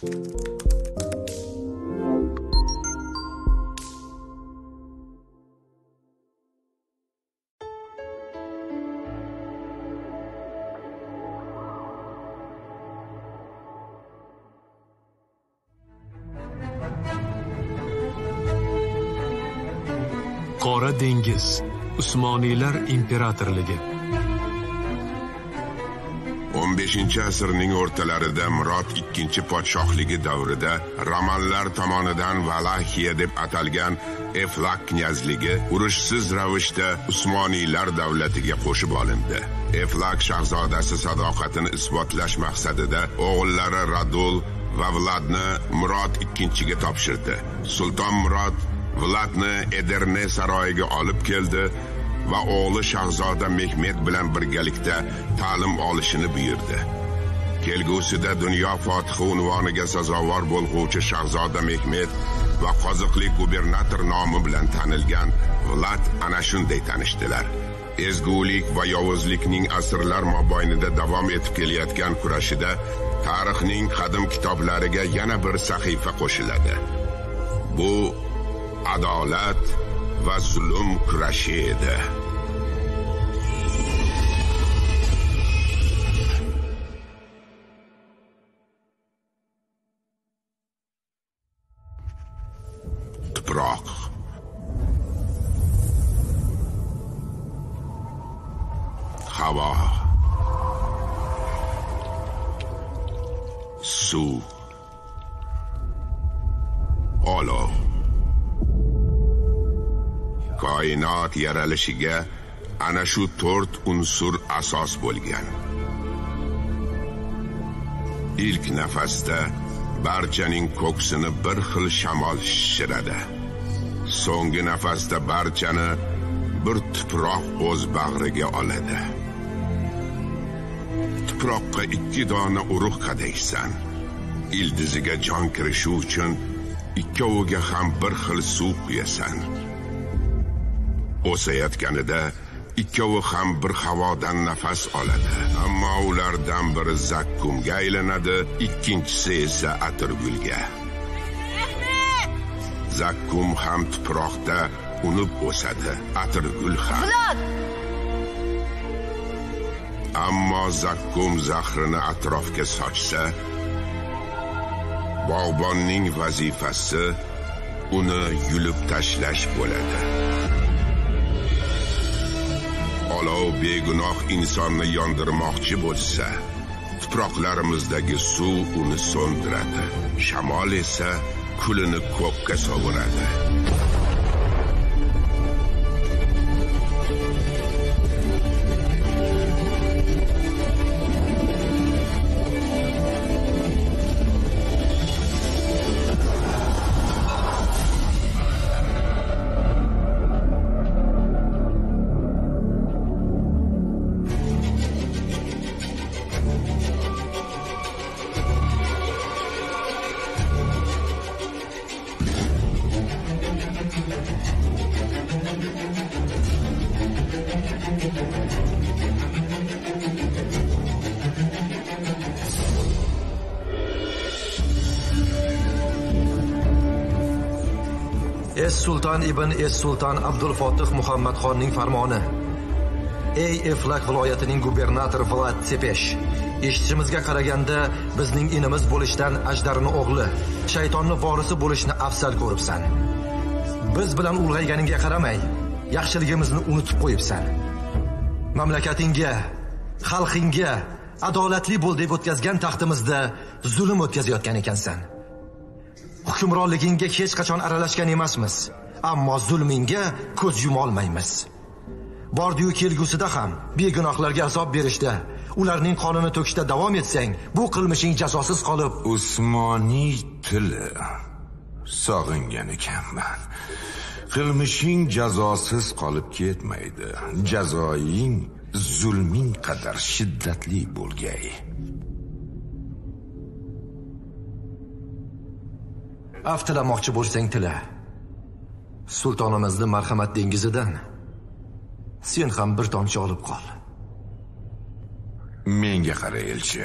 qora dengiz usmoniylar imperatorligi. 15 asrning o'rtalarida Murod ikkinchi podshohligi davrida romanlar tomonidan Valahiya deb atalgan Eflak knyazligi urushsiz ravishda Usmoniylar davlatiga qo'shib olindi. Eflak shahzodasi sadoqatini isbotlash maqsadida o'g'illari Radul va Vladni Murod ikkinchiga topshirdi. Sulton Murod Vladni Ederne saroyiga olib keldi va o'g'li shahzoda Mehmet bilan birgalikda ta'lim olishini buyurdi. Kelgusida dunyo fotihi unvoniga sazovor bo'lguvchi shahzoda Mehmet va qoziqli gubernator nomi bilan tanilgan Vlad ana shunday tanishdilar. Ezgulik va yovuzlikning asrlar mobaynida davom etib kelayotgan kurashida tarixning qadim kitoblariga yana bir sahifa qo'shiladi. Bu adolat va zulm kurashi edi. Koinot yaralishiga ana shu to'rt unsur asos bo'lgan. Ilk nafasda barchaning ko'ksini bir xil shamol shishiradi. So'nggi nafasda barchani bir tuproq o'z bag'riga oladi. Tuproqqa ikki dona urug' qadaysan. Ildiziga jon kirishi uchun ikkoviga ham bir xil suv quyasan. O'sayotganida ikkovi ham bir havodan nafas oladi. Ammo ulardan biri zakkumga aylanadi ikkinchisi esa atirgulga. Zakkum ham tuproqda unib o'sadi atirgul ham. Ammo zakkum zahrini atrofga sochsa bog'bonning vazifasi uni yulib tashlash bo'ladi olov begunoh insonni yondirmoqchi bo'lsa tuproqlarimizdagi suv uni so'ndiradi. Shamol esa kulini ko'kka sovuradi. Es sulton ibn es sulton abdul fotih muhammadxonning farmoni. Ey eflak viloyatining gubernatori vlad tepesh eshitishimizga qaraganda bizning inimiz bo'lishdan ajdarni o'g'li shaytonni vorisi bo'lishni afzal ko'ribsan. Biz bilan ulg'ayganingga qaramay yaxshiligimizni unutib qo'yibsan. Mamlakatingga xalqingga adolatli bo'l deb o'tkazgan taxtimizda zulm o'tkazayotgan ekansan. Hukmronligingga hech qachon aralashgan emasmiz. Ammo zulmingga ko'z yumolmaymiz. Bordiyu kelgusida ham begunohlarga azob berishda ularning qonini to'kishda davom etsang bu qilmishing jazosiz qolib usmoniy tili. Sog'ingan ekanman. Qilmishing jazosiz qolib ketmaydi. Jazoying zulming qadar shiddatli bo'lgay. Af tilamoqchi bo'lsang tila. Sultonimizni marhamat dengizidan sen ham bir tomchi olib qol. Menga qara elchi.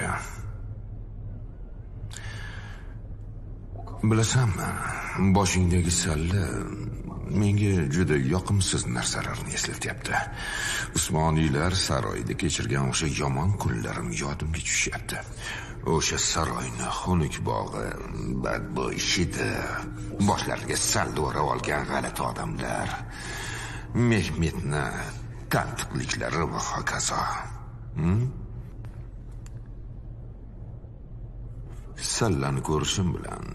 Bilasanmi boshingdagi salla menga juda yoqimsiz narsalarni eslatyapti. Usmoniylar saroyida kechirgan o'sha yomon kunlarim yodimga tushyapti. O'sha saroyni xunuk bog'i badbo'y hidi boshlariga sal do'ra olgan g'alati odamlar mehmetni tantiqliklari va hokazo. Hmm? Sallani ko'rishim bilan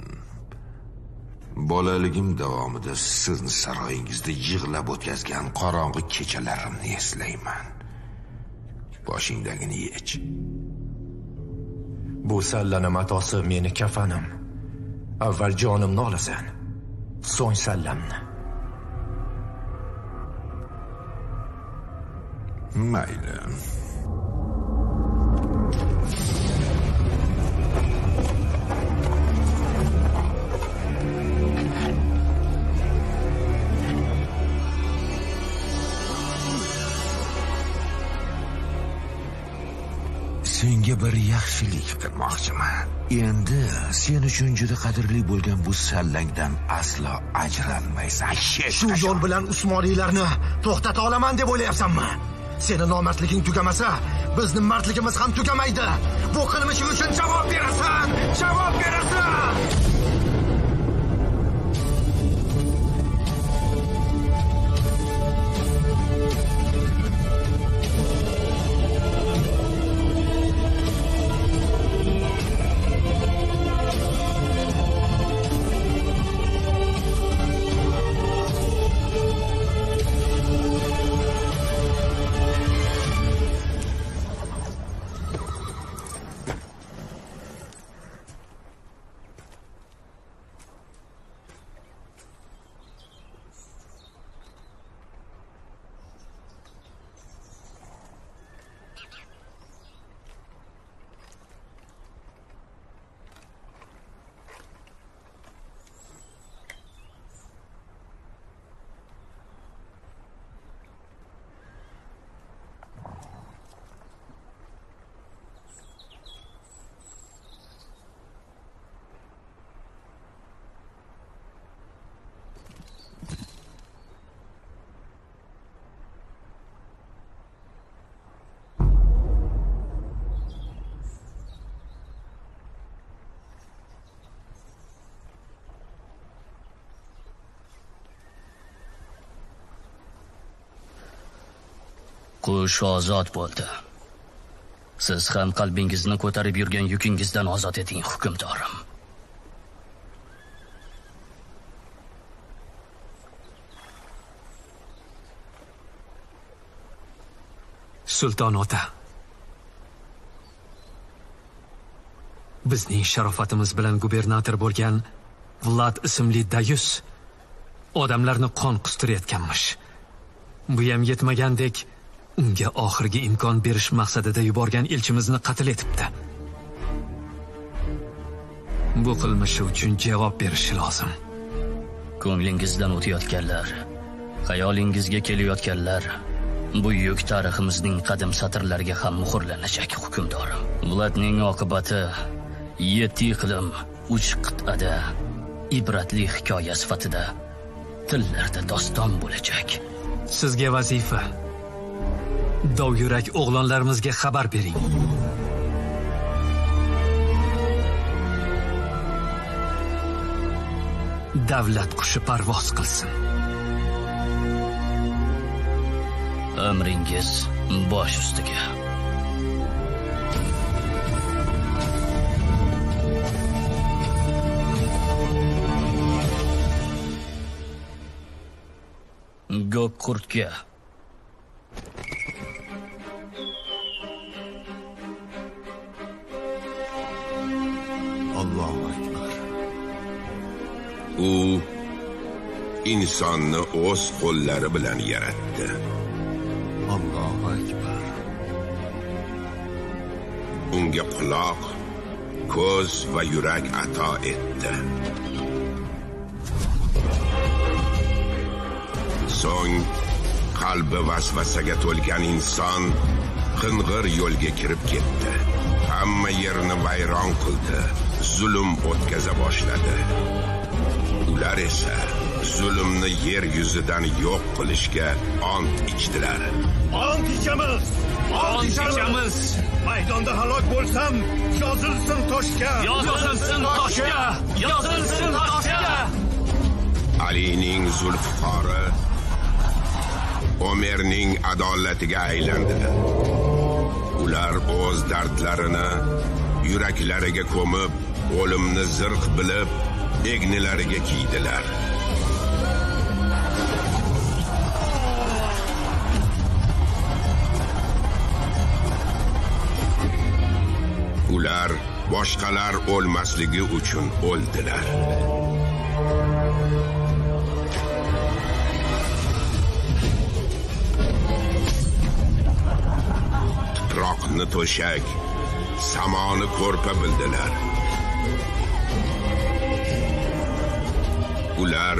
bolaligim davomida sizni saroyingizda yig'lab o'tkazgan qorong'i kechalarimni eslayman. Boshingdagini yech. Bu sallani matosi meni kafanim. Avval jonimni olasan, so'ng sallamni. mayli senga bir yaxshilik qilmoqchiman endi sen uchun juda qadrli bo'lgan bu sallangdan aslo ajralmaysan Shu yo'l bilan Usmoniylarni to'xtata olaman deb o'ylayapsanmi? Seni nomardliging tugamasa, bizning mardligimiz ham tugamaydi. Bu qilmishing uchun javob berasan! Javob berasan! Qush ozod bo'ldi. Siz ham qalbingizni ko'tarib yurgan yukingizdan ozod eting hukmdorim. Sulton ota. Bizning sharofatimiz bilan gubernator bo'lgan vlad ismli dayus odamlarni qon qustirayotganmish buyam yetmagandek unga oxirgi imkon berish maqsadida yuborgan elchimizni qatl etibdi. Bu qilmishi uchun javob berishi lozim. Ko'nglingizdan o'tayotganlar xayolingizga kelayotganlar bu yuk tariximizning qadim satrlariga ham muhrlanajak hukmdorim. Vladning oqibati yetti iqlim uch qit'ada ibratli hikoya sifatida tillarda doston bo'lajak. Sizga vazifa dovyurak o'g'lonlarimizga xabar bering. Davlat qushi parvoz qilsin. Amringiz bosh ustiga. Go'k qurtga u insonni o'z qo'llari bilan yaratdi. Allohu akbar. Unga quloq ko'z va yurak ato etdi. So'ng qalbi vasvasaga to'lgan inson qing'ir yo'lga kirib ketdi. Hamma yerni vayron qildi zulm o'tkaza boshladi ular esa zulmni yer yuzidan yo'q qilishga ont ichdilar. Ont ichamiz! Ont ichamiz! maydonda halok bo'lsam yozilsin toshga! Yozilsin toshga! Yozilsin toshga! Alining zulfiqori omerning adolatiga aylandilar ular o'z dardlarini yuraklariga ko'mib o'limni zirq bilib egnilariga kiydilar ular boshqalar o'lmasligi uchun o'ldilar. Tuproqni to'shak samoni ko'rpa bildilar. Ular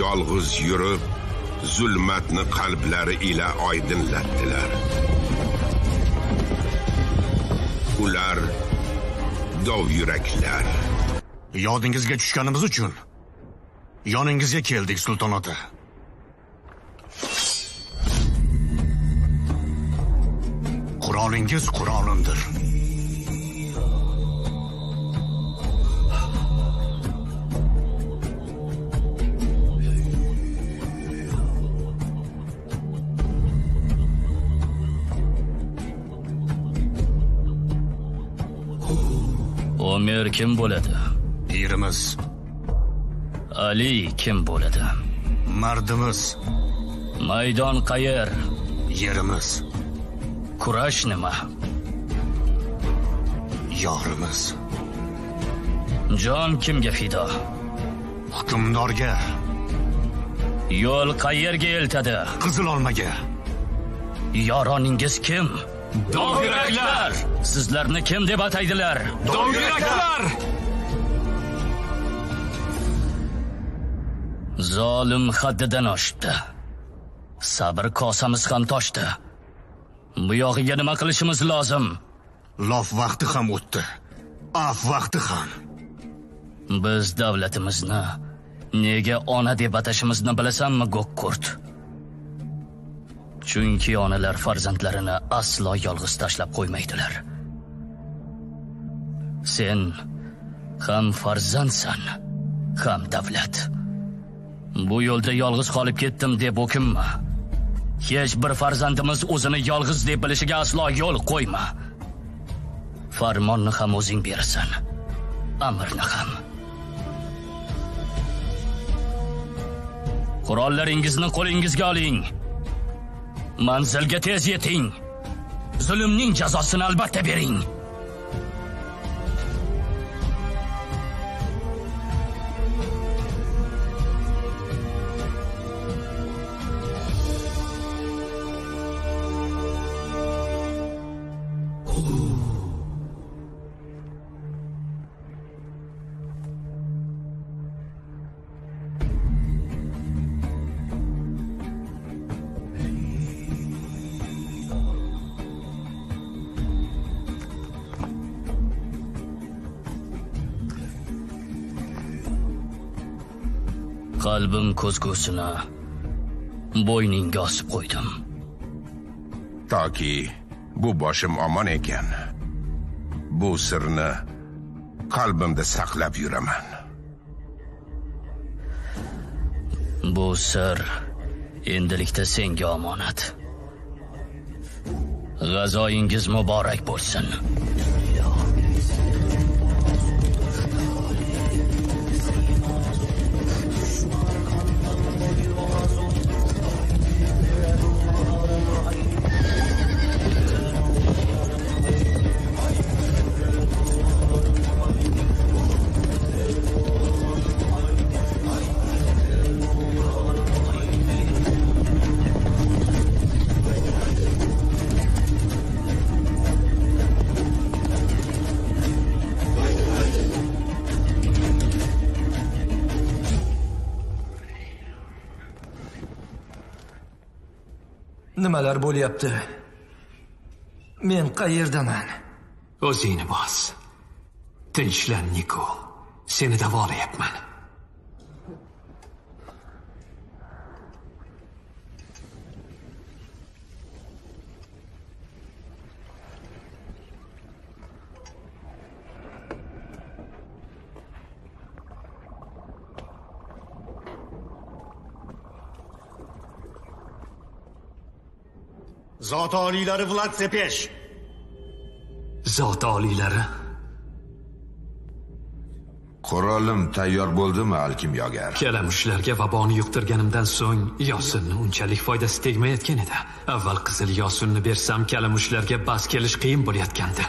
yolg'iz yurib zulmatni qalblari ila oydinlatdilar. Ular dov yuraklar. Yodingizga tushganimiz uchun yoningizga keldik sulton ota qurolingiz qur'onimdir omer kim bo'ladi? Pirimiz ali kim bo'ladi? Mardimiz. Maydon qayer yerimiz. Kurash nima? Yorimiz. Jon kimga fido? Hukmdorga. Yo'l qayerga eltadi? Qizil olmaga. Yoroningiz kim dovyuraklar sizlarni kim deb ataydilar? Dovyuraklar zolim haddidan oshibdi. Sabr kosamiz ham toshdi. Bu yog'iga nima qilishimiz lozim? Lof vaqti ham o'tdi. Af vaqti ham. Biz davlatimizni nega ona deb atashimizni bilasanmi go'kkurt chunki onalar farzandlarini aslo yolg'iz tashlab qo'ymaydilar. Sen ham farzandsan ham davlat. Bu yo'lda yolg'iz qolib ketdim deb o'kinma. Hech bir farzandimiz o'zini yolg'iz deb bilishiga aslo yo'l qo'yma. Farmonni ham o'zing berasan amrni ham. Qurollaringizni qo'lingizga oling. Manzilga tez yeting. Zulmning jazosini albatta bering. Ko'zgusini bo'yningga osib qo'ydim. Toki bu boshim omon ekan. Bu sirni qalbimda saqlab yuraman. Bu sir endilikda senga omonat. G'azoyingiz muborak bo'lsin nimalar bo'lyapti? Men qayerdaman? O'zingni bos. Tinchlan niko. Seni davolayapman zot oliylari vlad sepesh zot oliylari Qurolim tayyor bo'ldimi, alkimyogar? kalamushlarga vaboni yuqtirganimdan so'ng yosunni unchalik foydasi tegmayotgan edi avval qizil yosunni bersam kalamushlarga bas kelish qiyin bo'layotgandi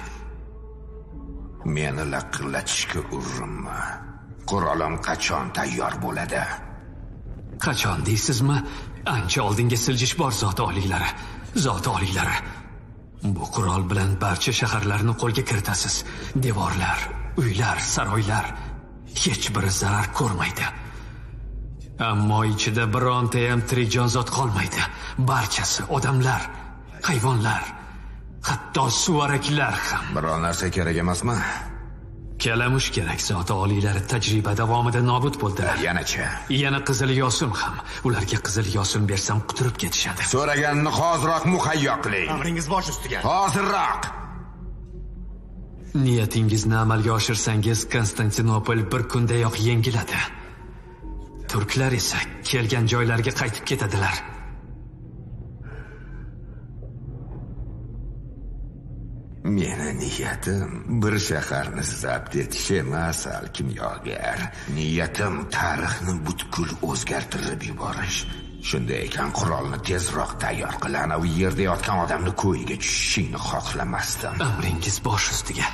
Meni laqillatishga urinma. Qurolim qachon tayyor bo'ladi? qachon deysizmi ancha oldinga siljish bor zot oliylari zoti oliylari bu qurol bilan barcha shaharlarni qo'lga kiritasiz. Devorlar uylar saroylar hech biri zarar ko'rmaydi. Ammo ichida birontayam tirik jonzot qolmaydi. Barchasi odamlar hayvonlar hatto suvaraklar ham. Biror narsa kerak emasmi? Kalamush kerak zot oliylari tajriba davomida nobud bo'ldilar Yanacha. yana qizil yosun ham ularga qizil yosun bersam quturib ketishadi So'raganni hoziroq muhayyo qiling. amringiz bosh ustiga Hozirroq. niyatingizni amalga oshirsangiz konstantinopol bir kundayoq yengiladi turklar esa kelgan joylariga qaytib ketadilar Meni niyatim bir shaharni zabt etish emas, alkimyogar. Niyatim tarixni butkul o'zgartirib yuborish. Shunday ekan qurolni tezroq tayyor qil. Ana u yerda yotgan odamni ko'yiga tushishingni xohlamasdim. amringiz bosh ustiga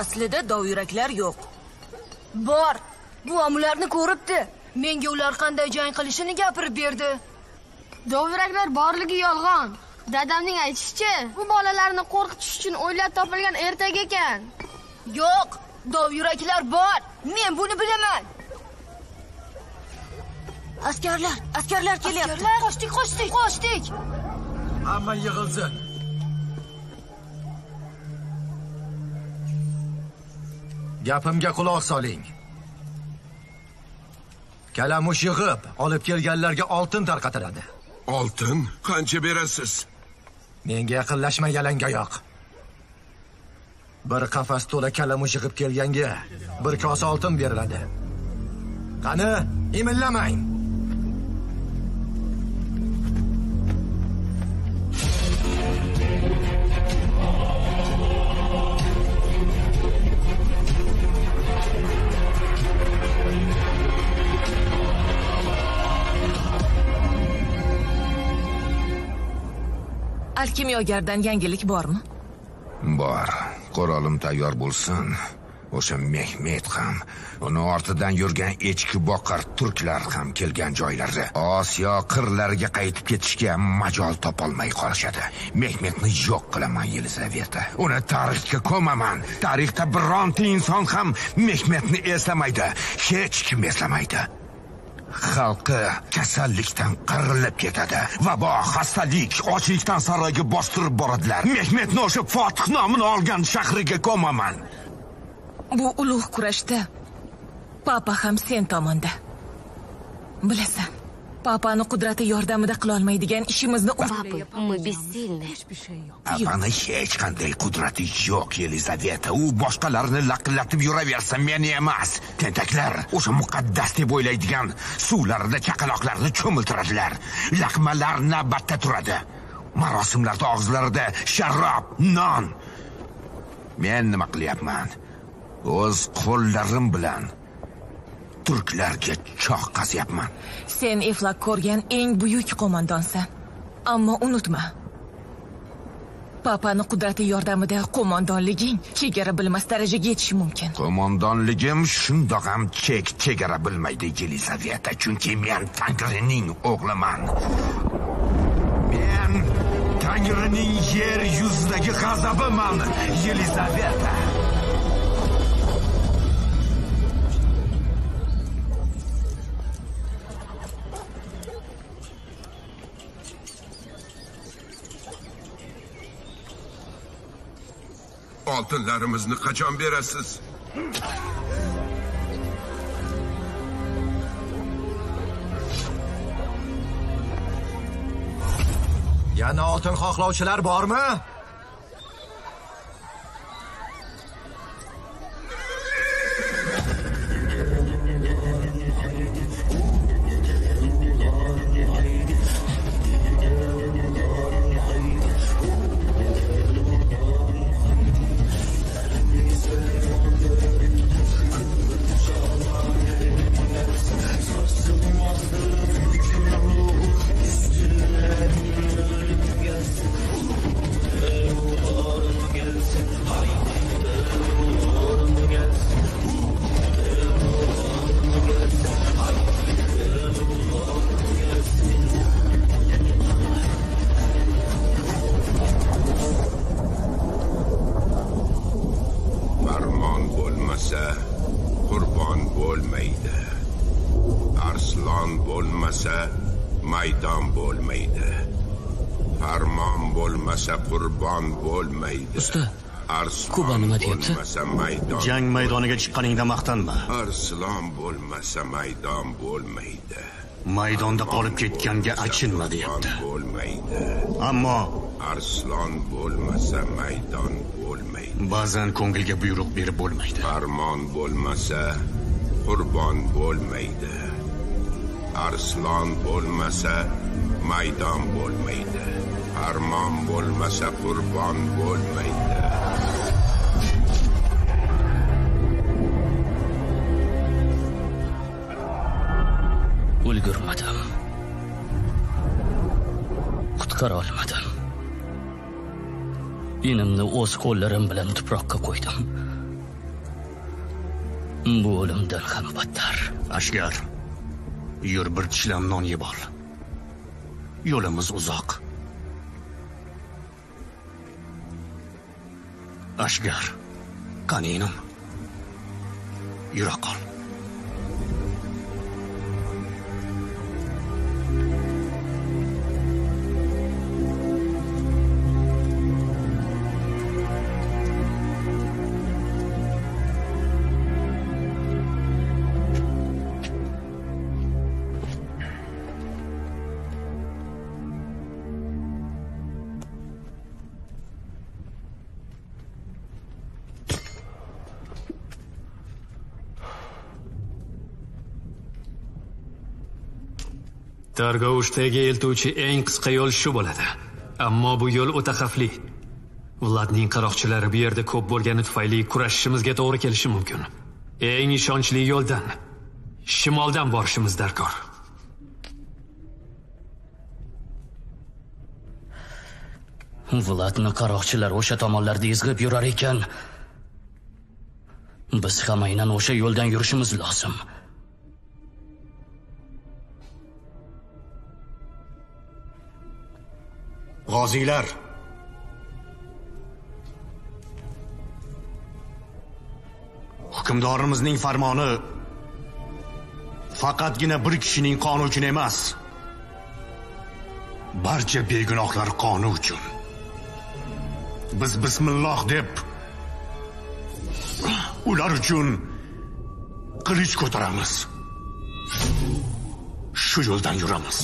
Aslida dovyuraklar yo'q. Bor. Buvam ularni ko'ribdi. Menga ular qanday jang qilishini gapirib berdi. Dovyuraklar borligi yolg'on. Dadamning aytishicha, bu bolalarni qo'rqitish uchun o'ylab topilgan ertak ekan. Yo'q, dovyuraklar bor. Men buni bilaman. Askarlar, askarlar kelyapti. Qochdik, qochdik, qochdik. Hamma yig'ilsin. Gapimga quloq soling. Kalamush yig'ib, olib kelganlarga oltin tarqatiladi. oltin qancha berasiz Menga yaqinlashma yalangoyoq. Bir qafas to'la kalamush yig'ib kelganga bir kosa oltin beriladi. Qani, imillamang. Alkimyogardan yangilik bormi? Bor. Qurolim tayyor bo'lsin. O'sha Mehmet ham, uni ortidan yurgan echki boqar turklar ham kelgan joylarda Osiyo qirlariga qaytib ketishga majol topolmay qolishadi. Mehmetni yo'q qilaman, Yelizaveta. Uni tarixga ko'maman. Tarixda bironta inson ham Mehmetni eslamaydi. Hech kim eslamaydi. Xalqi kasallikdan qirilib ketadi vabo xastalik ochlikdan saroyga bostirib boradilar. Mehmetni o'sha fotih nomini olgan shahriga ko'maman. Bu ulug' kurashda papa ham sen tomonda. Bilasan, papani qudrati yordamida qilolmaydigan ishimizni u Мы бессильны. apani hech qanday qudrati yo'q yelizaveta u boshqalarni laqillatib yuraversa meni emas. Tentaklar o'sha muqaddas deb o'ylaydigan suvlarida chaqaloqlarni cho'miltiradilar. Laqmalar navbatda turadi. Marosimlarda og'izlarida sharob non. Men nima qilyapman? O'z qo'llarim bilan turklarga choh qasyapman sen eflak ko'rgan eng buyuk qo'mondonsan. Ammo unutma. papani qudrati yordamida qo'mondonliging chegara bilmas darajaga yetishi mumkin qo'mondonligim shundoq ham chek chegara bilmaydi yelizaveta chunki men tangrining o'g'liman men tangrining yer yuzidagi g'azabiman yelizaveta oltinlarimizni qachon berasiz? Yana oltin xohlovchilar bormi? Usta, arslon Kuba nima deyapti? jang maydoniga chiqqaningda maqtanma. Arslon bo'lmasa maydon bo'lmaydi. Maydonda qolib ketganga achinma deyapti. bo'lmaydi. Ammo arslon bo'lmasa maydon bo'lmaydi. ba'zan ko'ngilga buyruq berib bo'lmaydi. Farmon bo'lmasa qurbon bo'lmaydi. Arslon bo'lmasa maydon bo'lmaydi farmon bo'lmasa qurbon bo'lmaydi ulgurmadim qutqara olmadim inimni o'z qo'llarim bilan tuproqqa qo'ydim bu o'limdan ham battar. Ashgar yur bir tishlam non yeb ol yo'limiz uzoq ashgar qani inim yura qol. Targovushdagi eltuvchi eng qisqa yo'l shu bo'ladi. Ammo bu yo'l o'ta xavfli. Vladning qaroqchilari bu yerda ko'p bo'lgani tufayli kurashishimizga to'g'ri kelishi mumkin. Eng ishonchli yo'ldan shimoldan borishimiz darkor. vladni qaroqchilar o'sha tomonlarda izg'ib yurar ekan biz ham aynan o'sha yo'ldan yurishimiz lozim g'oziylar hukmdorimizning farmoni faqatgina bir kishining qoni uchun emas barcha begunohlar qoni uchun. Biz bismilloh deb ular uchun qilich ko'taramiz. Shu yo'ldan yuramiz.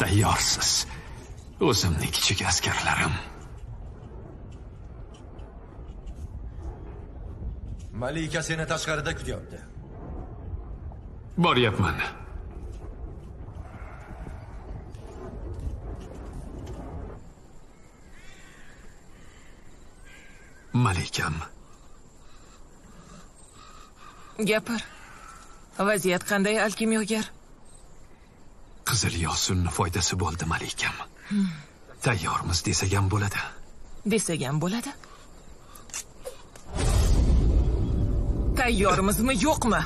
Tayyorsiz. O'zimning kichik askarlarim. malika seni tashqarida kutyapti. Boryapman. Malikam. Gapir. Vaziyat qanday alkimyogar qizil yosunni foydasi bo'ldi malikam. Tayyormiz desak ham bo'ladi. Desak ham bo'ladi? Tayyormizmi yo'qmi?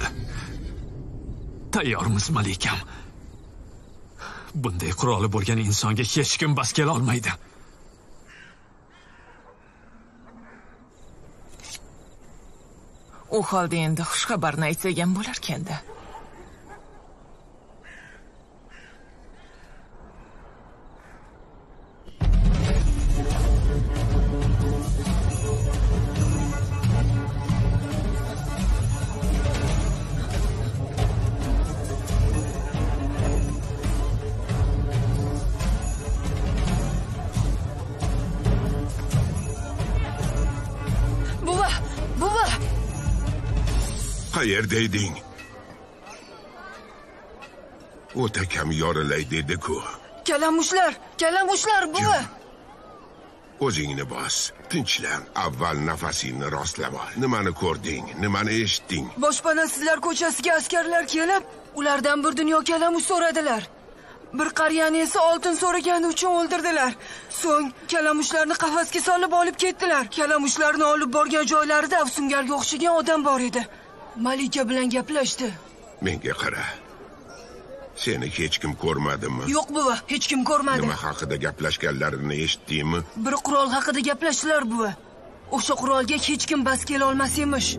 Tayyormiz malikam. Bunday quroli bo'lgan insonga hech kim bas kela olmaydi. U holda endi xushxabarni aytsak ham bo'larkanda qayerda eding o'ta kam yorilay dedi-ku kalamushlar kalamushlar buva o'zingni bos tinchlan avval nafasingni rostlab ol nimani ko'rding nimani eshitding? Boshpanasizlar ko'chasiga askarlar kelib ulardan bir dunyo kalamush so'radilar. Bir qariyani esa oltin so'ragani uchun o'ldirdilar. So'ng kalamushlarni qafasga solib olib ketdilar. Kalamushlarni olib borgan joylarida afsungarga o'xshagan odam bor edi malika bilan gaplashdi. Menga qara. Seni hech kim ko'rmadimi? Yo'q buva hech kim ko'rmadi. Nima haqida gaplashganlarini eshitdingmi? Bir qurol haqida gaplashdilar buva. O'sha qurolga hech kim bas kela olmas emish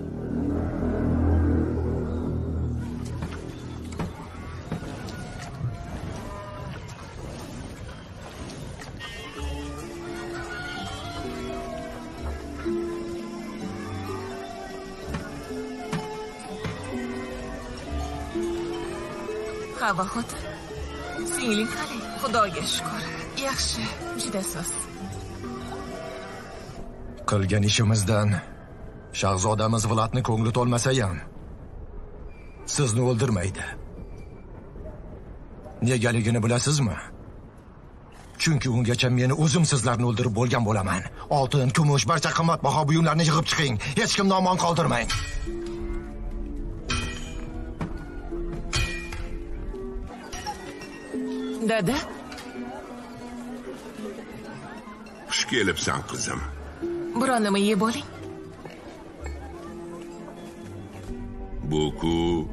hava xotin singling qalay xudoga shukur yaxshi juda so'z. Qilgan ishimizdan shahzodamiz vladni ko'ngli to'lmasa ham sizni o'ldirmaydi. Negaligini bilasizmi? Chunki ungacha meni o'zim sizlarni o'ldirib bo'lgan bo'laman. Oltin kumush barcha qimmatbaho buyumlarni yig'ib chiqing. Hech kimni omon qoldirmang. Dada? Xush kelibsan qizim. Biron nima yeb oling. Bu-ku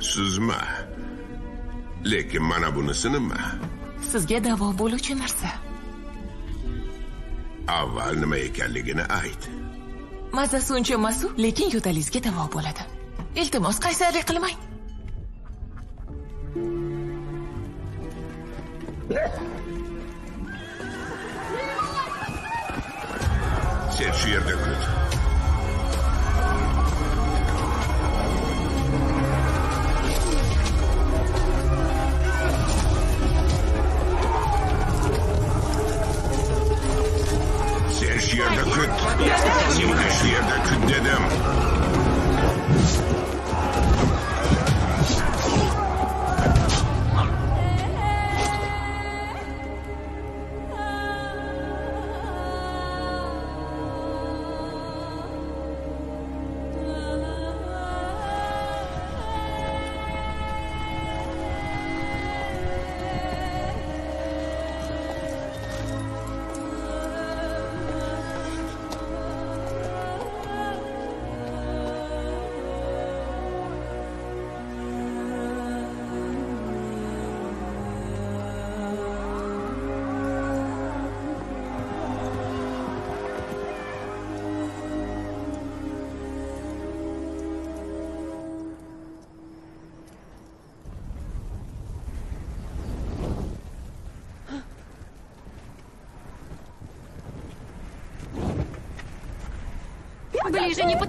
suzma. Lekin mana bunisi nima sizga davo bo'luvchi narsa. Avval nima ekanligini ayt. Mazasi uncha emasu lekin yo'talingizga davo bo'ladi. Iltimos qaysarlik qilmang sen shu yerda kut sen shu yerda kut senga shu yerda kut dedim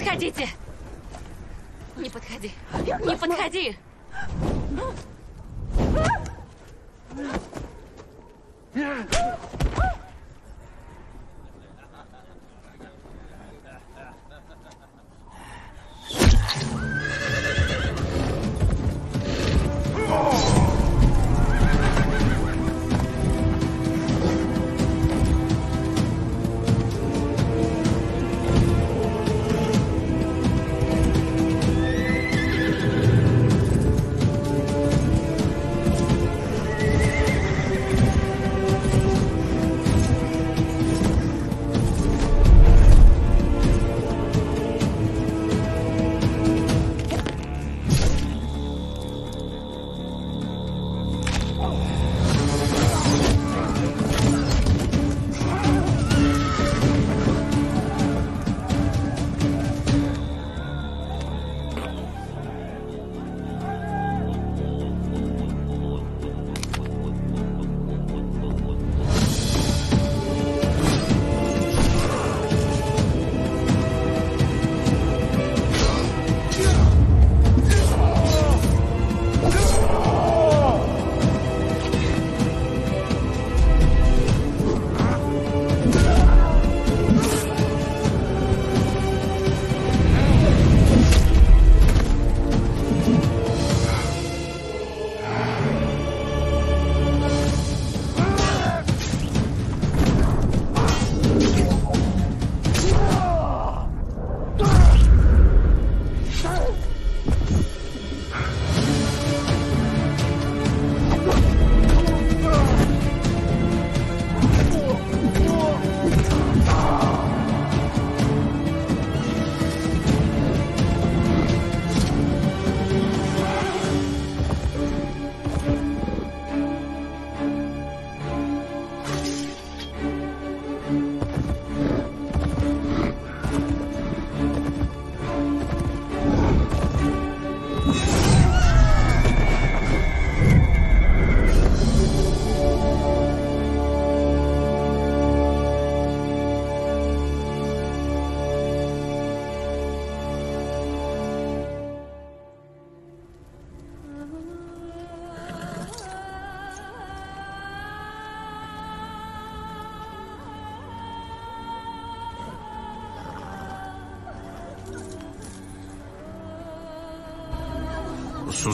подходите. Не подходи. Не подходи.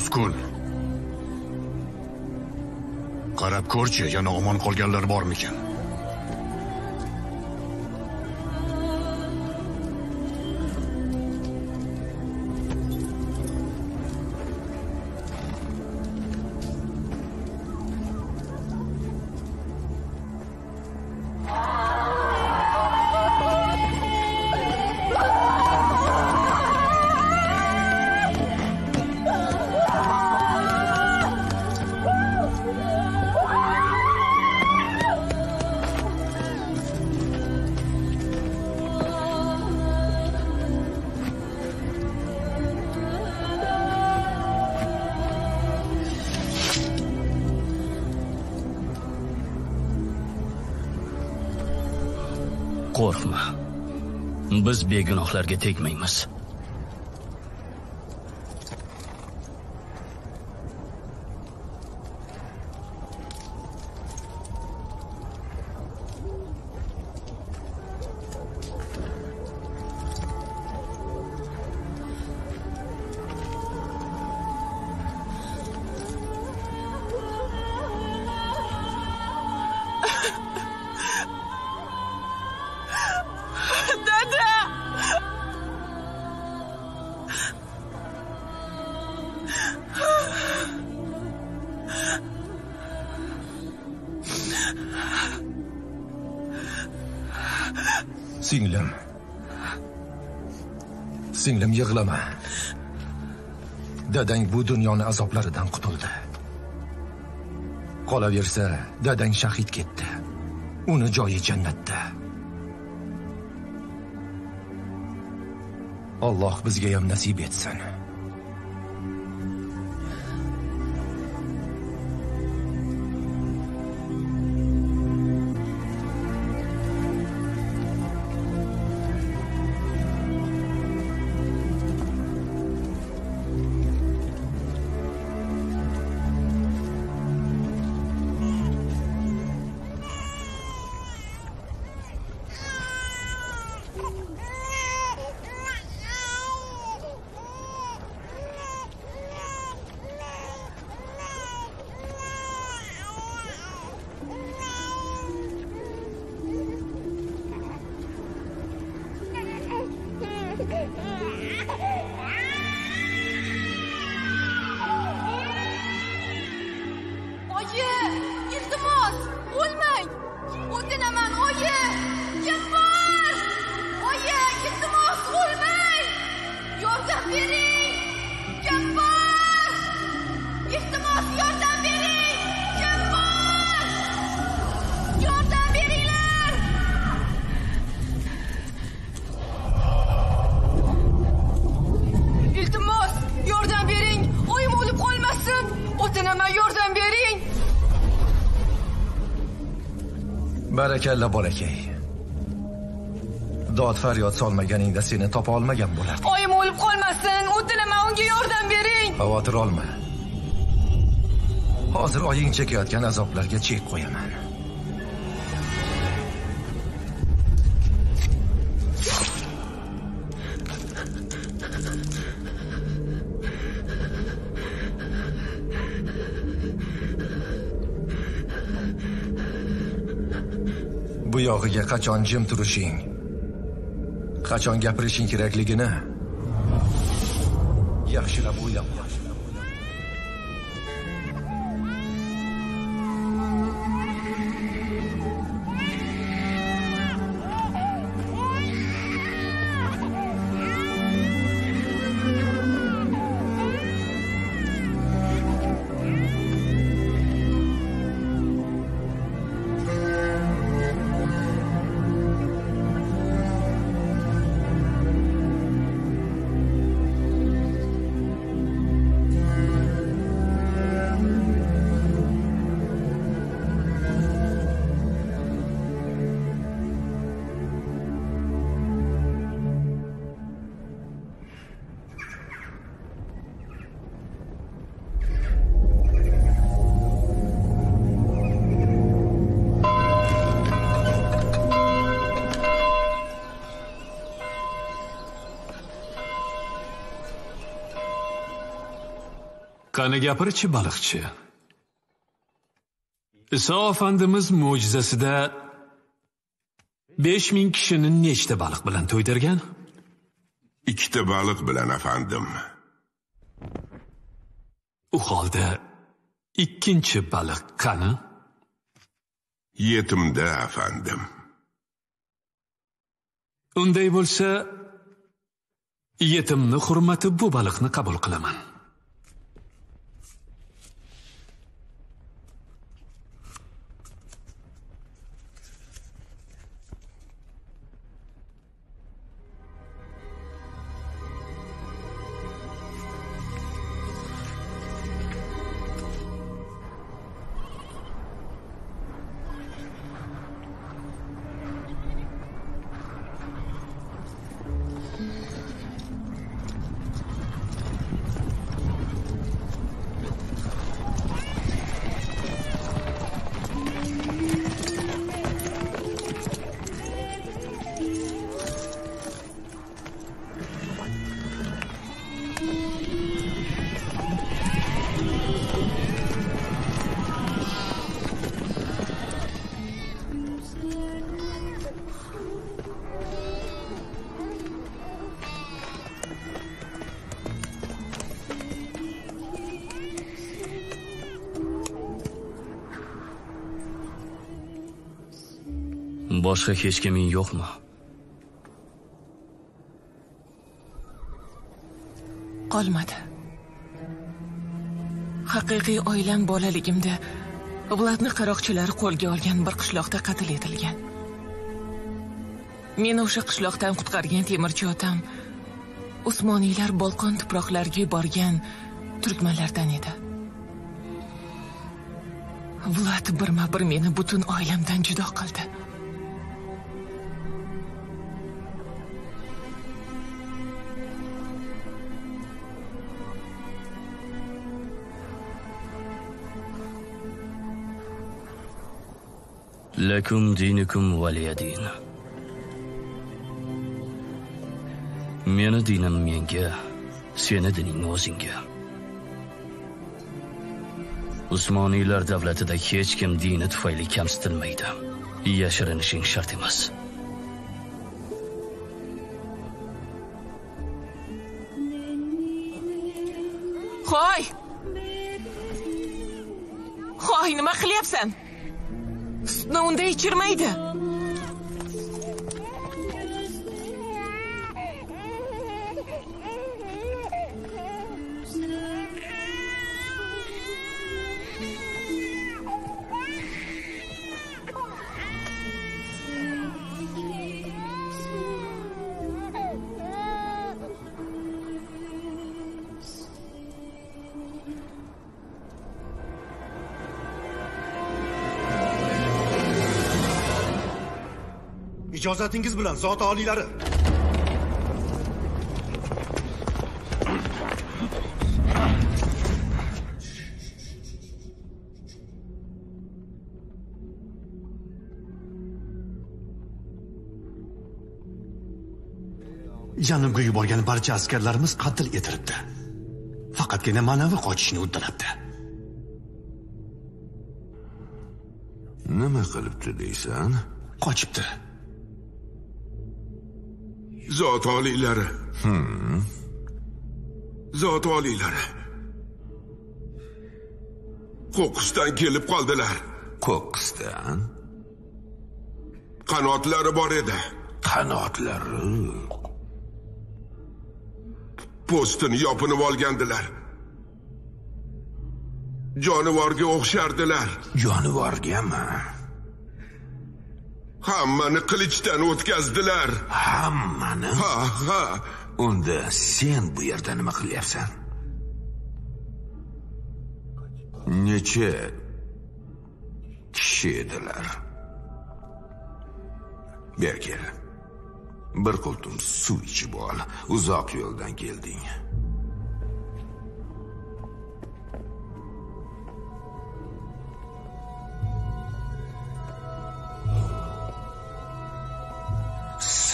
Suskun qarab ko'rchi yana omon qolganlar bormikan? Begunohlarga tegmaymiz. Singlim. Singlim yig'lama. Dadang bu dunyoni azoblaridan qutuldi. Qolaversa, dadang shahid ketdi. Uni joyi jannatda. Alloh bizga ham nasib etsin. Barakalla bolakay. Dod faryod solmaganingda seni topa olmagan bo'lardim. Oyim o'lib qolmasin. O'tinaman, unga yordam bering. Xavotir olma. Hozir oying chekayotgan azoblarga chek qo'yaman. Bu qachon jim turishing, qachon gapirishing kerakligini? Yaxshilab o'ylab qani gapirchi baliqchi. Iso afandimiz mo'jizasida besh ming kishini nechta baliq bilan to'ydirgan? Ikkita baliq bilan afandim. U holda ikkinchi baliq qani? Yetimda afandim. Unday bo'lsa yetimni hurmati bu baliqni qabul qilaman boshqa hech kiming yo'qmi? Qolmadi. Haqiqiy oilam bolaligimda vladni qaroqchilar qo'lga olgan bir qishloqda qatl etilgan. Meni o'sha qishloqdan qutqargan temirchi otam usmoniylar bolqon tuproqlariga borgan turkmanlardan edi. Vlad birma bir meni butun oilamdan judo qildi. Lakum dinukum valiyadin meni dinim menga seni dining o'zingga usmoniylar davlatida hech kim dini tufayli kamsitilmaydi yashirinishing shart emas unda ichirmaydi ijozatingiz bilan zot oliylari janubga yuborgan barcha askarlarimiz qatl etilibdi. Faqatgina manavi qochishni uddalabdi nima qilibdi deysan? Qochibdi zot oliylari zot oliylari qo'qqisdan kelib qoldilar. Ko'qqisdan qanotlari bor edi. Qanotlari postini yopinib olgandilar. Jonivorga o'xshardilar. Jonivorgami hammani qilichdan o'tkazdilar. Hammani? Ha ha. Unda sen bu yerda nima qilyapsan? Necha kishi edilar? Ber kel bir qultum suv ichib ol. Uzoq yo'ldan kelding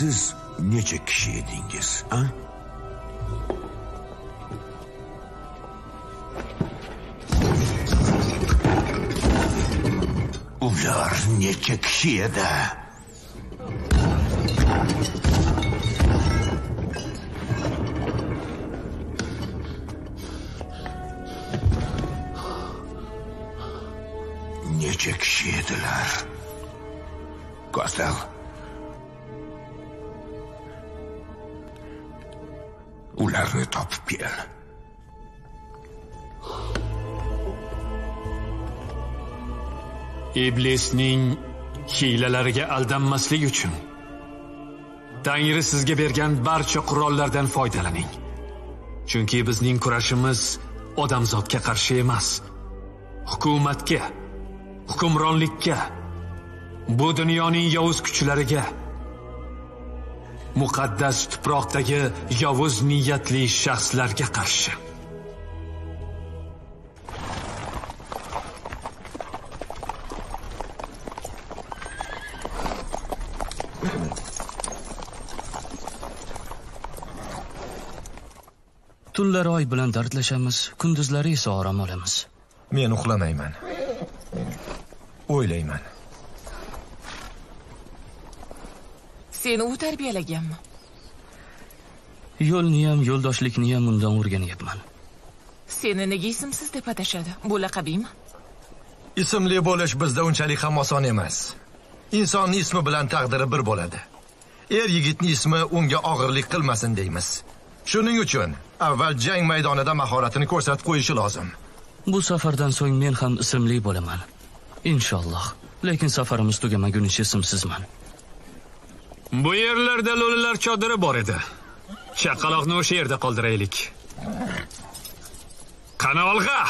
siz necha kishi edingiz a ular necha kishi edi necha kishi edilar kosel ularni topib kel iblisning hiylalariga aldanmaslik uchun tangri sizga bergan barcha qurollardan foydalaning. Chunki bizning kurashimiz odamzodga qarshi emas hukumatga hukmronlikka bu dunyoning yovuz kuchlariga muqaddas tuproqdagi yovuz niyatli shaxslarga qarshi. Tunlari oy bilan dardlashamiz kunduzlari esa orom olamiz. Men uxlamayman. O'ylayman seni u tarbiyalaganmi? Yo'lniyam yo'ldoshlikniyam undan o'rganyapman. Seni nega ismsiz deb atashadi? Bu laqabingmi? Ismli bo'lish bizda unchalik ham oson emas. Insonni ismi bilan taqdiri bir bo'ladi. Er yigitni ismi unga og'irlik qilmasin deymiz. Shuning uchun avval jang maydonida mahoratini ko'rsatib qo'yishi lozim. Bu safardan so'ng men ham ismli bo'laman. Inshaalloh. Lekin safarimiz tugamagunicha ismsizman bu yerlarda lo'lilar chodiri bor edi. Chaqaloqni o'sha yerda qoldiraylik. Qani olg'a?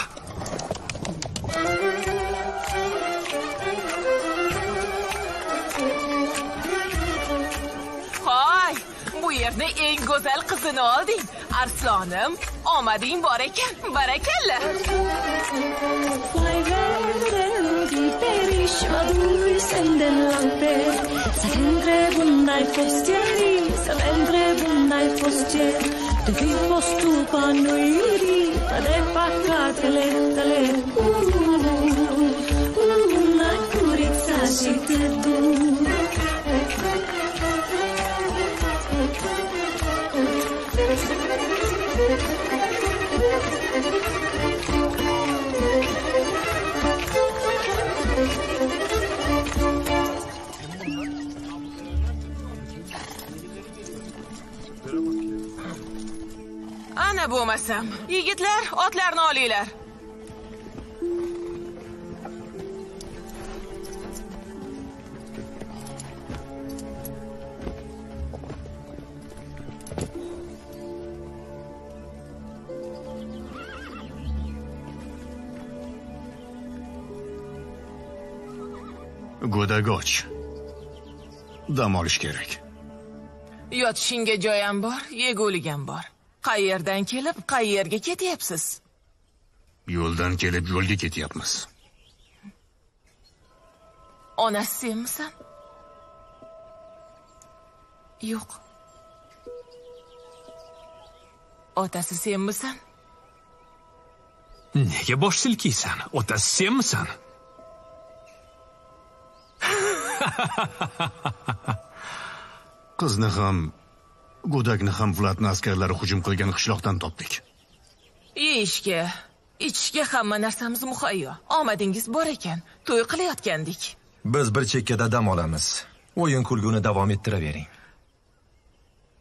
bu yerni eng go'zal qizini olding. Arslonim omading bor ekan. Barakalla. Te vivo stupa noi ieri, tale pacatele, tale, una curița și te duc. Ana bo'lmasam yigitlar otlarni olinglar. Go'dagoch dam olish kerak. Yotishingga joy ham bor yegulik ham bor qayerdan kelib qayerga ketyapsiz? Yo'ldan kelib yo'lga ketyapmiz. Onasi senmisan yo'q. Otasi senmisan nega bosh silkiysan? Otasi senmisan qizni ham go'dakni ham vladni askarlari hujum qilgan qishloqdan topdik. Yeyishga ichishga hamma narsamiz muhayyo. Omadingiz bor ekan to'y qilayotgandik. Biz bir chekkada dam olamiz. O'yin kulguni davom ettiravering.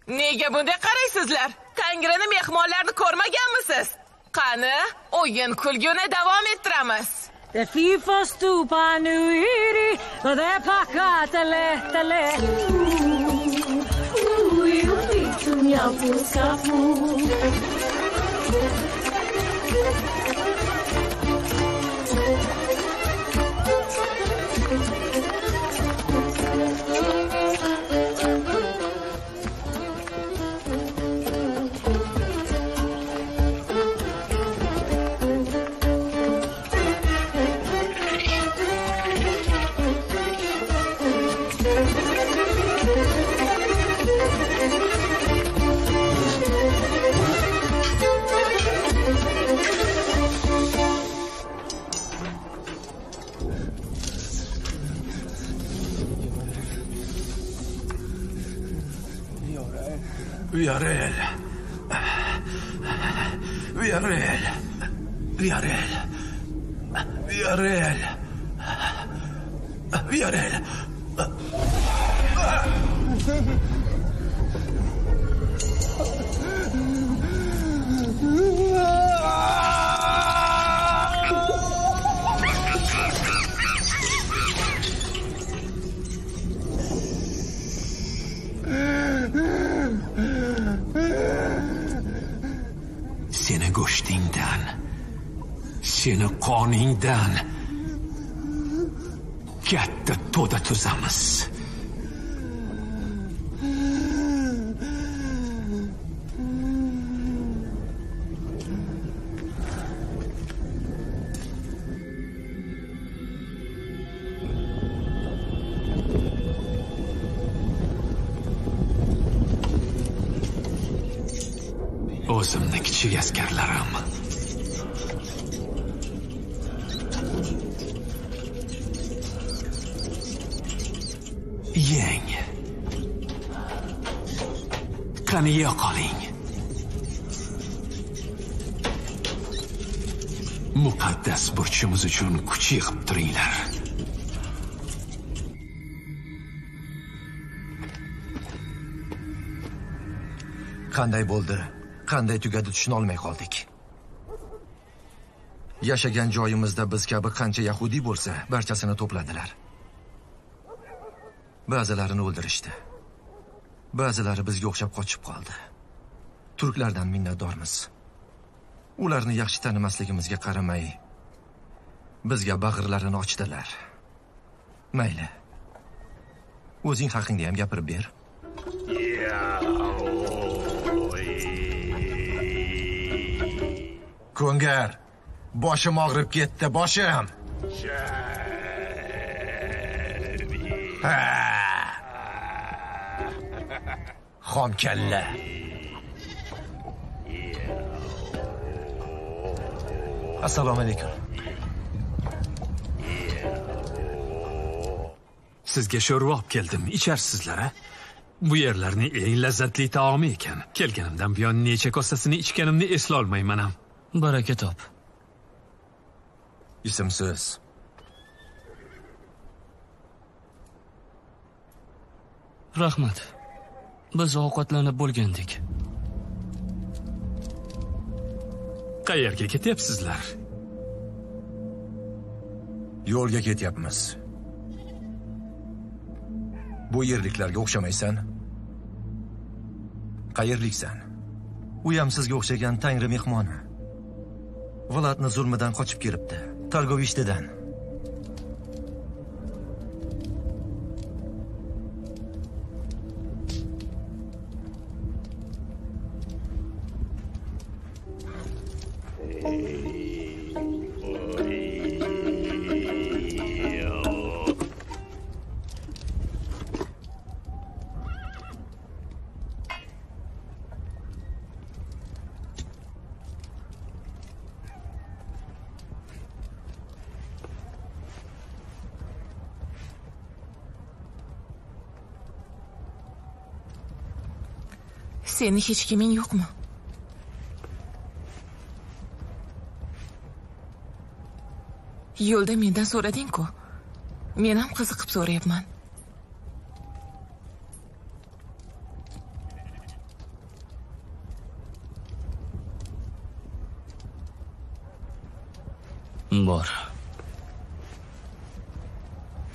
Nega bunday qaraysizlar? Tangrini mehmonlarni ko'rmaganmisiz? Qani o'yin kulguni davom ettiramiz Δε φίφο του πανιουίρι, παδεύα κατ' αλέ, τ' αλέ. Villarreal. Villarreal. Villarreal. Villarreal. Villarreal. seni seni qoningdan katta to'da tuzamiz. O'zimiz uchun kuch yig'ib turinglar qanday bo'ldi? Qanday tugadi tushunolmay qoldik. Yashagan joyimizda biz kabi qancha yahudiy bo'lsa barchasini to'pladilar. Ba'zilarini o'ldirishdi. Ba'zilari bizga o'xshab qochib qoldi. Turklardan minnatdormiz. Ularni yaxshi tanimasligimizga qaramay bizga bag'rlarini ochdilar. Mayli. O'zing haqingda ham gapirib ber. Ko'ngar boshim og'rib ketdi boshim. Xom kalla. Assalomu alaykum sizga sho'rva olib keldim icharsizlar a bu yerlarning eng lazzatli taomi ekan. Kelganimdan buyon necha kosasini ichganimni eslolmayman ham baraka top. Ismsiz rahmat. Biz ovqatlanib bo'lgandik. Qayerga ketyapsizlar? Yo'lga ketyapmiz bu yerliklarga o'xshamaysan? Qayerliksan? U ham sizga o'xshagan tangri mehmoni vladni zulmidan qochib kelibdi. Targovishtidan seni hech kiming yo'qmi yo'lda mendan so'rading-ku men ham qiziqib so'rayapman bor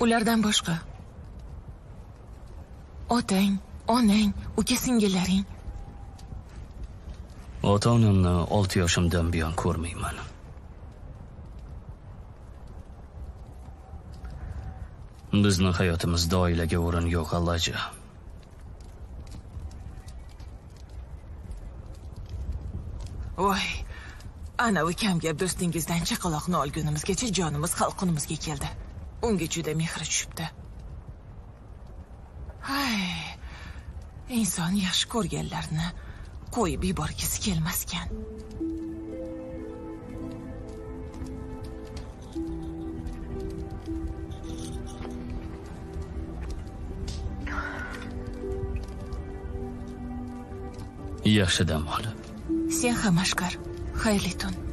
ulardan boshqa otang onang uka singillaring ota onamni olti yoshimdan buyon ko'rmayman. Bizni hayotimizda oilaga o'rin yo'q allaji. Voy anavi kamgap do'stingizdan chaqaloqni olgunimizgacha jonimiz halqunimizga keldi. Unga juda mehri tushibdi. Hay inson yaxshi ko'rganlarni qo'yib yuborgisi kelmaskan. Yaxshi dam ol sen ham ashqar xayrli tun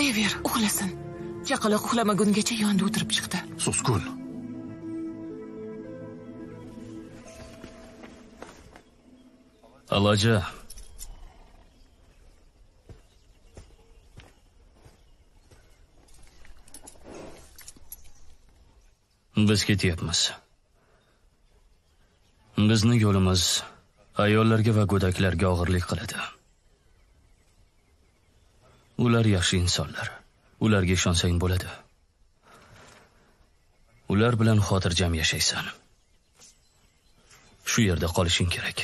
qo'yaver uxlasin. Chaqaloq uxlamagungacha yonida o'tirib chiqdi. Suskun alaja biz ketyapmiz. Bizni yo'limiz ayollarga va go'daklarga og'irlik qiladi ular yaxshi insonlar. Ularga ishonsang bo'ladi. Ular bilan xotirjam yashaysan. Shu yerda qolishing kerak.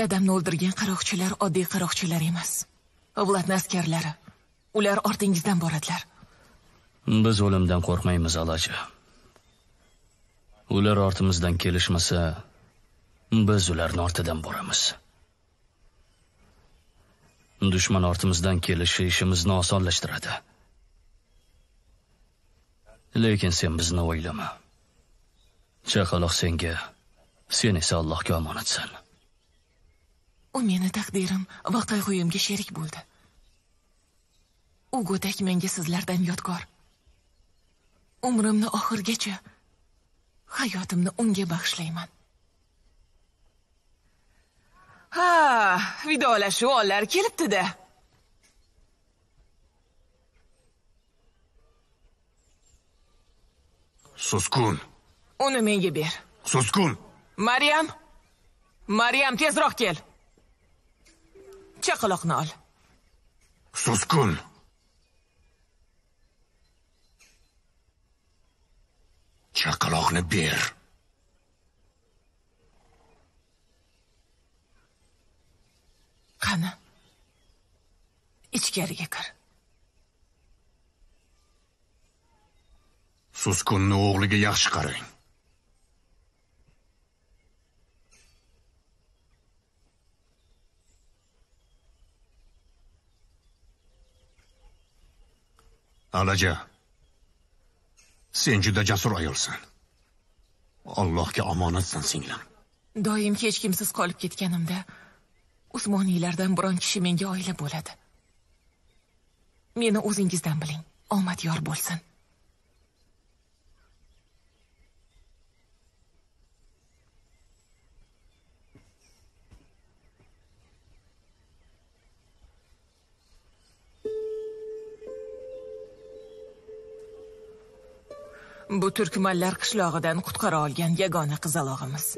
Dadamni o'ldirgan qaroqchilar oddiy qaroqchilar emas. Vladni askarlari. Ular ortingizdan boradilar biz o'limdan qo'rqmaymiz alaja ular ortimizdan kelishmasa biz ularni ortidan boramiz dushman ortimizdan kelishi ishimizni osonlashtiradi. Lekin sen bizni o'ylama. Chaqaloq senga sen esa allohga omonatsan. U meni taqdirim va qayg'uyimga sherik bo'ldi. U go'dak menga sizlardan yodgor. Umrimni oxirigacha hayotimni unga bag'ishlayman. Ha vidolashuv onlar kelibdi-da. Suskun uni menga ber. Suskun maryam maryam tezroq kel. Chaqaloqni ol. Suskun chaqaloqni ber qani? Ichkariga kir suskunni o'g'liga yaxshi qarang. Alaja sen juda jasur ayolsan. Allohga omonatsan singlim. Doim hech kimsiz qolib ketganimda usmoniylardan biron kishi menga oila bo'ladi. Meni o'zingizdan biling omad yor bo'lsin. Bu turkmanlar qishlog'idan qutqara olgan yagona qizalog'imiz.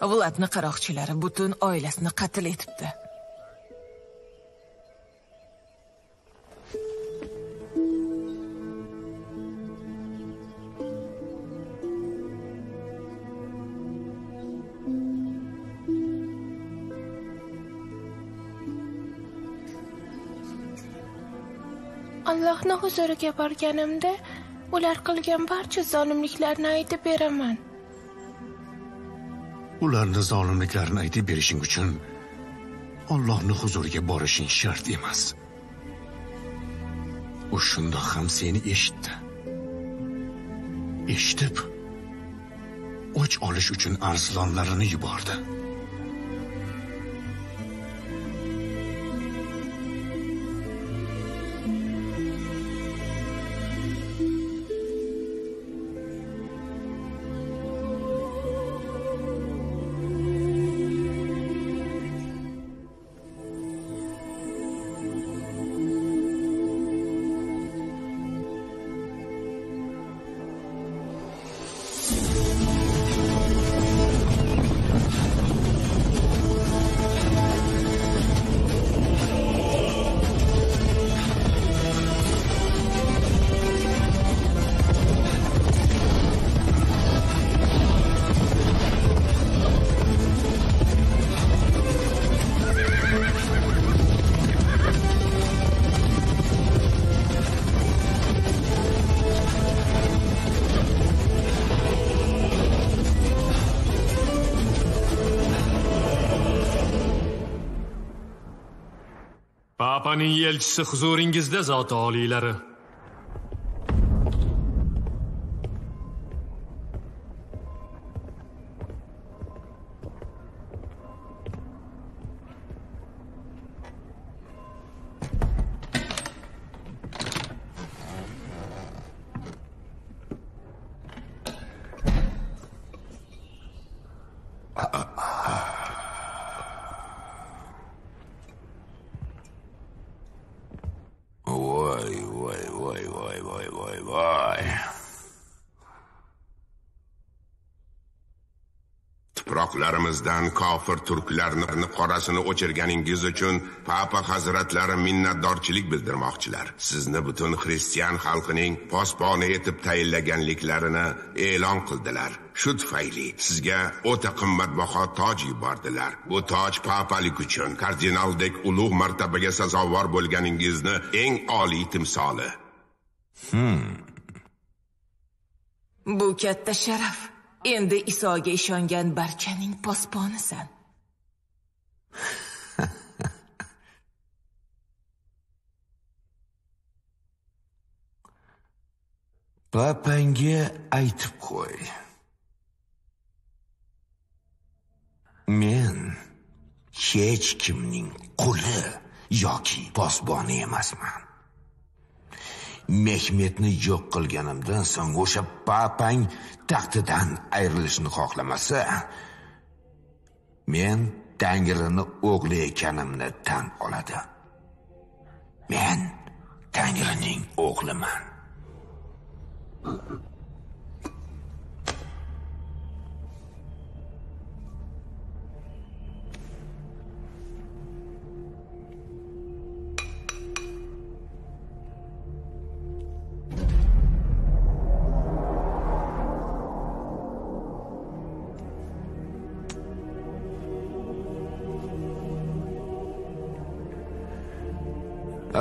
Vladni qaroqchilari butun oilasini qatl etibdi. Allohning huzuriga borganimda ular qilgan barcha zolimliklarni aytib beraman. Ularni zolimliklarini aytib berishing uchun Allohni huzuriga borishing shart emas. U shundoq ham seni eshitdi. Eshitib o'ch olish uchun arslonlarini yubordi. Papaning elchisi huzuringizda zot oliylari. Tuproqlarimizdan kofir turklarni qorasini o'chirganingiz uchun papa hazratlari minnatdorchilik bildirmoqchilar sizni butun xristian xalqining posboni etib tayinlaganliklarini e'lon qildilar shu tufayli sizga o'ta qimmatbaho toj yubordilar bu toj papalik uchun kardinaldek ulug' martabaga sazovor bo'lganingizni eng oliy timsoli hmm. Bu katta sharaf. Endi Isoga ishongan barchaning posbonisan. papangga aytib qo'y men hech kimning quli yoki posboni emasman mehmetni yo'q qilganimdan so'ng o'sha papang taxtidan ayrilishni xohlamasa men tangrini o'g'li ekanimni tan oladi. Men tangrining o'g'liman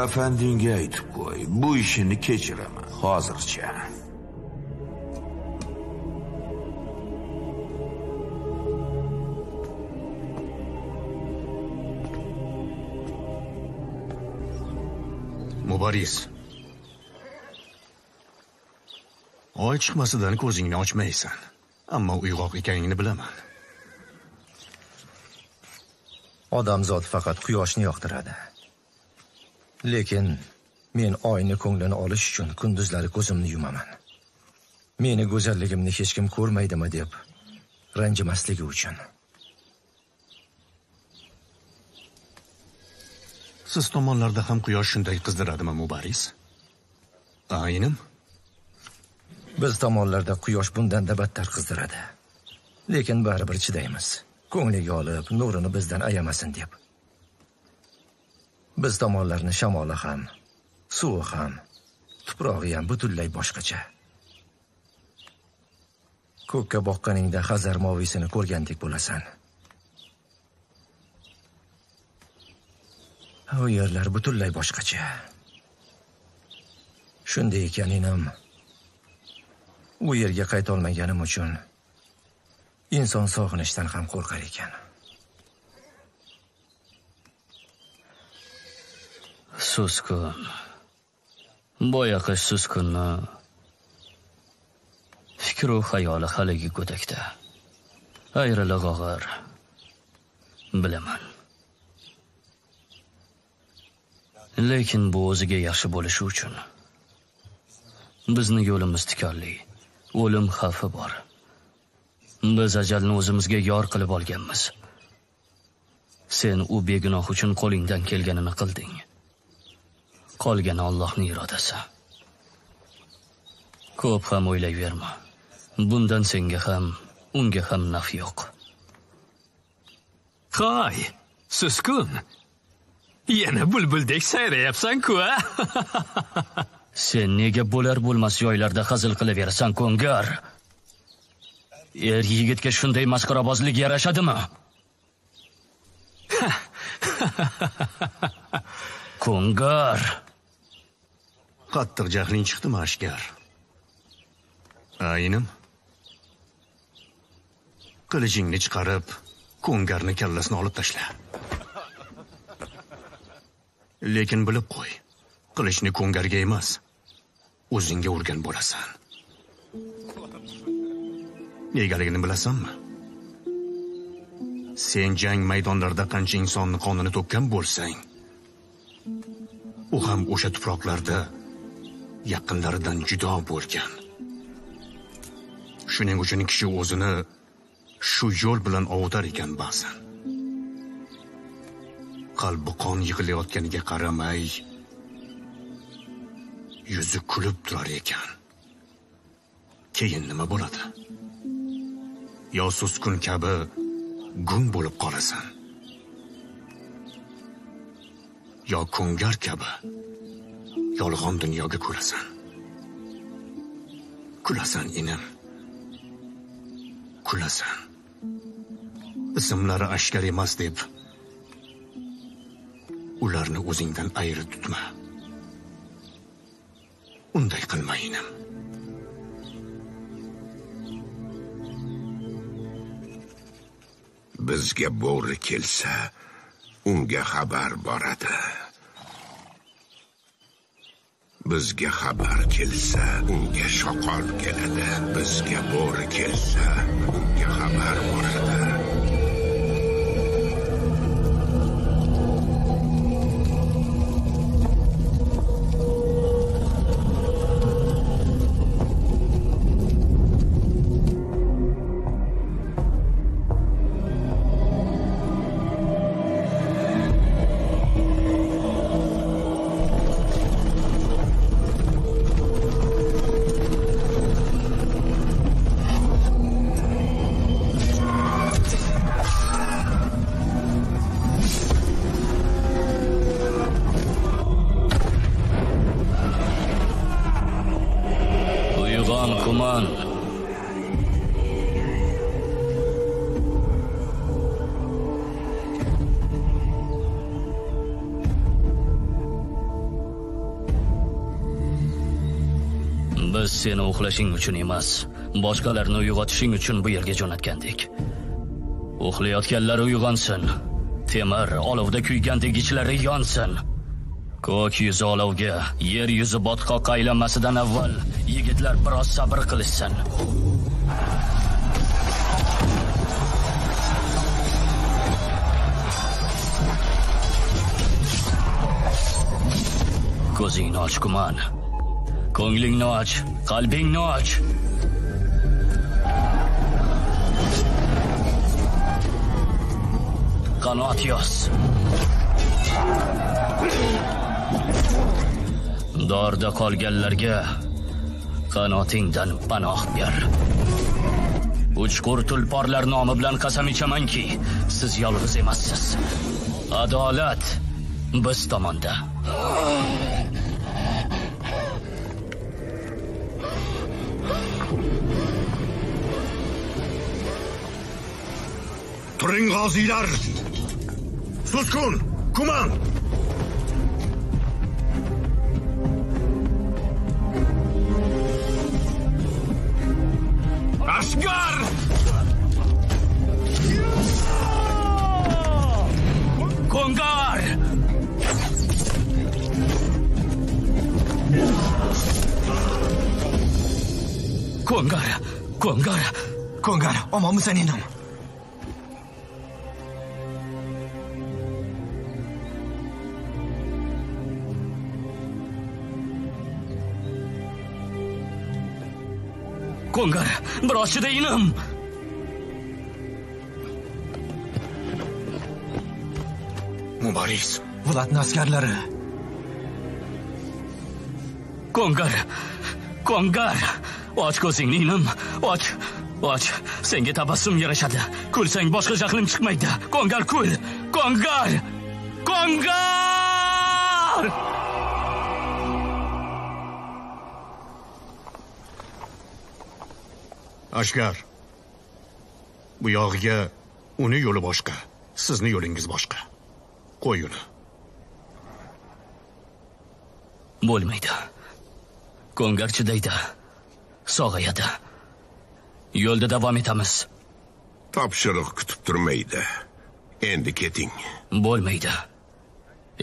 afandingga aytib qo'y bu ishini kechiraman hozircha. Muboris. Oy chiqmasidan ko'zingni ochmaysan ammo uyg'oq ekaningni bilaman. Odamzod faqat quyoshni yoqtiradi lekin men oyni ko'nglini olish uchun kunduzlari ko'zimni yumaman. Meni go'zalligimni hech kim ko'rmaydimi deb ranjimasligi uchun. Siz tomonlarda ham quyosh shunday qizdiradimi mubaris? Aynim? Biz tomonlarda quyosh bundan-da battar qizdiradi. Lekin baribir chidaymiz. Ko'ngliga olib nurini bizdan ayamasin deb biz tomonlarni shamoli ham suvi ham tuprog'i ham butunlay boshqacha. Ko'kka boqqaningda hazar moviysini ko'rgandek bo'lasan. U yerlar butunlay boshqacha. Shunday ekan inam u yerga qaytolmaganim uchun inson sog'inishdan ham qo'rqar ekan. Susku boyaqish suskunni fikru xayoli haligi go'dakda ayrilig og'ir bilaman lekin bu o'ziga yaxshi bo'lishi uchun bizni yo'limiz tikonli o'lim xavfi bor biz ajalni o'zimizga yor qilib olganmiz sen u begunoh uchun qo'lingdan kelganini qilding qolgani Allohning irodasi. Ko'p ham o'ylayverma bundan senga ham unga ham naf yo'q. Qoy, suskun. Yana bulbuldek sayrayapsan-ku, a? sen nega bo'lar bo'lmas joylarda hazil qilaverasan ko'ngar? Er yigitga shunday masxarabozlik yarashadimi? Ko'ngar qattiq jahling chiqdimi ashkar? Aynim. Qilichingni chiqarib ko'ngarni kallasini olib tashla. Lekin bilib qo'y qilichni ko'ngarga emas o'zingga urgan bo'lasan. Negaligini bilasanmi? Sen jang maydonlarida qancha insonni qonini to'kkan bo'lsang u ham o'sha tuproqlarda yaqinlaridan judo bo'lgan. Shuning uchun kishi o'zini shu yo'l bilan ovutar ekan ba'zan. Qalbi qon yig'ilayotganiga qaramay yuzi kulib turar ekan. Keyin nima bo'ladi? Yo suskun kabi gung bo'lib qolasan. Yo ko'ngar kabi yolg'on dunyoga kulasan kulasan inim kulasan. Ismlari ashkar emas deb. Ularni o'zingdan ayri tutma. Unday qilma inim bizga bo'ri kelsa unga xabar boradi. Bizga xabar kelsa unga shoqol keladi. Bizga bo'ri kelsa unga xabar boradi. Seni uxlashing uchun emas boshqalarni uyg'otishing uchun bu yerga jo'natgandik uxlayotganlar uyg'onsin temir olovda kuygandek ichlari yonsin. Ko'k yuzi olovga yer yuzi botqoqqa aylanmasidan avval yigitlar biroz sabr qilishsin. Ko'zingni och kuman. Ko'nglingni och. Qalbingni och qanot yoz dorda qolganlarga qanotingdan panoh ber. Uchqur tulporlar nomi bilan qasam ichamanki siz yolg'iz emassiz. Adolat biz tomonda. Turing g'oziylar suskun kuman Ashgar! Kongar! Kongar! Kongar! Kongar, omonmisan enim? Kongar, biroz chidayinim. mubaris Vladni askarlari. Kongar! Kongar! Och ko'zingni inim, och, och. Senga tabassum yarashadi. Kulsang boshqa jahlim chiqmaydi. Kongar kul! Kongar! Kongar! Ashkar bu yog'iga uni yo'li boshqa sizni yo'lingiz boshqa qo'y uni Bo'lmaydi. Kongar chidaydi. Sog'ayadi. Yo'lda davom etamiz. topshiriq kutib turmaydi endi keting Bo'lmaydi.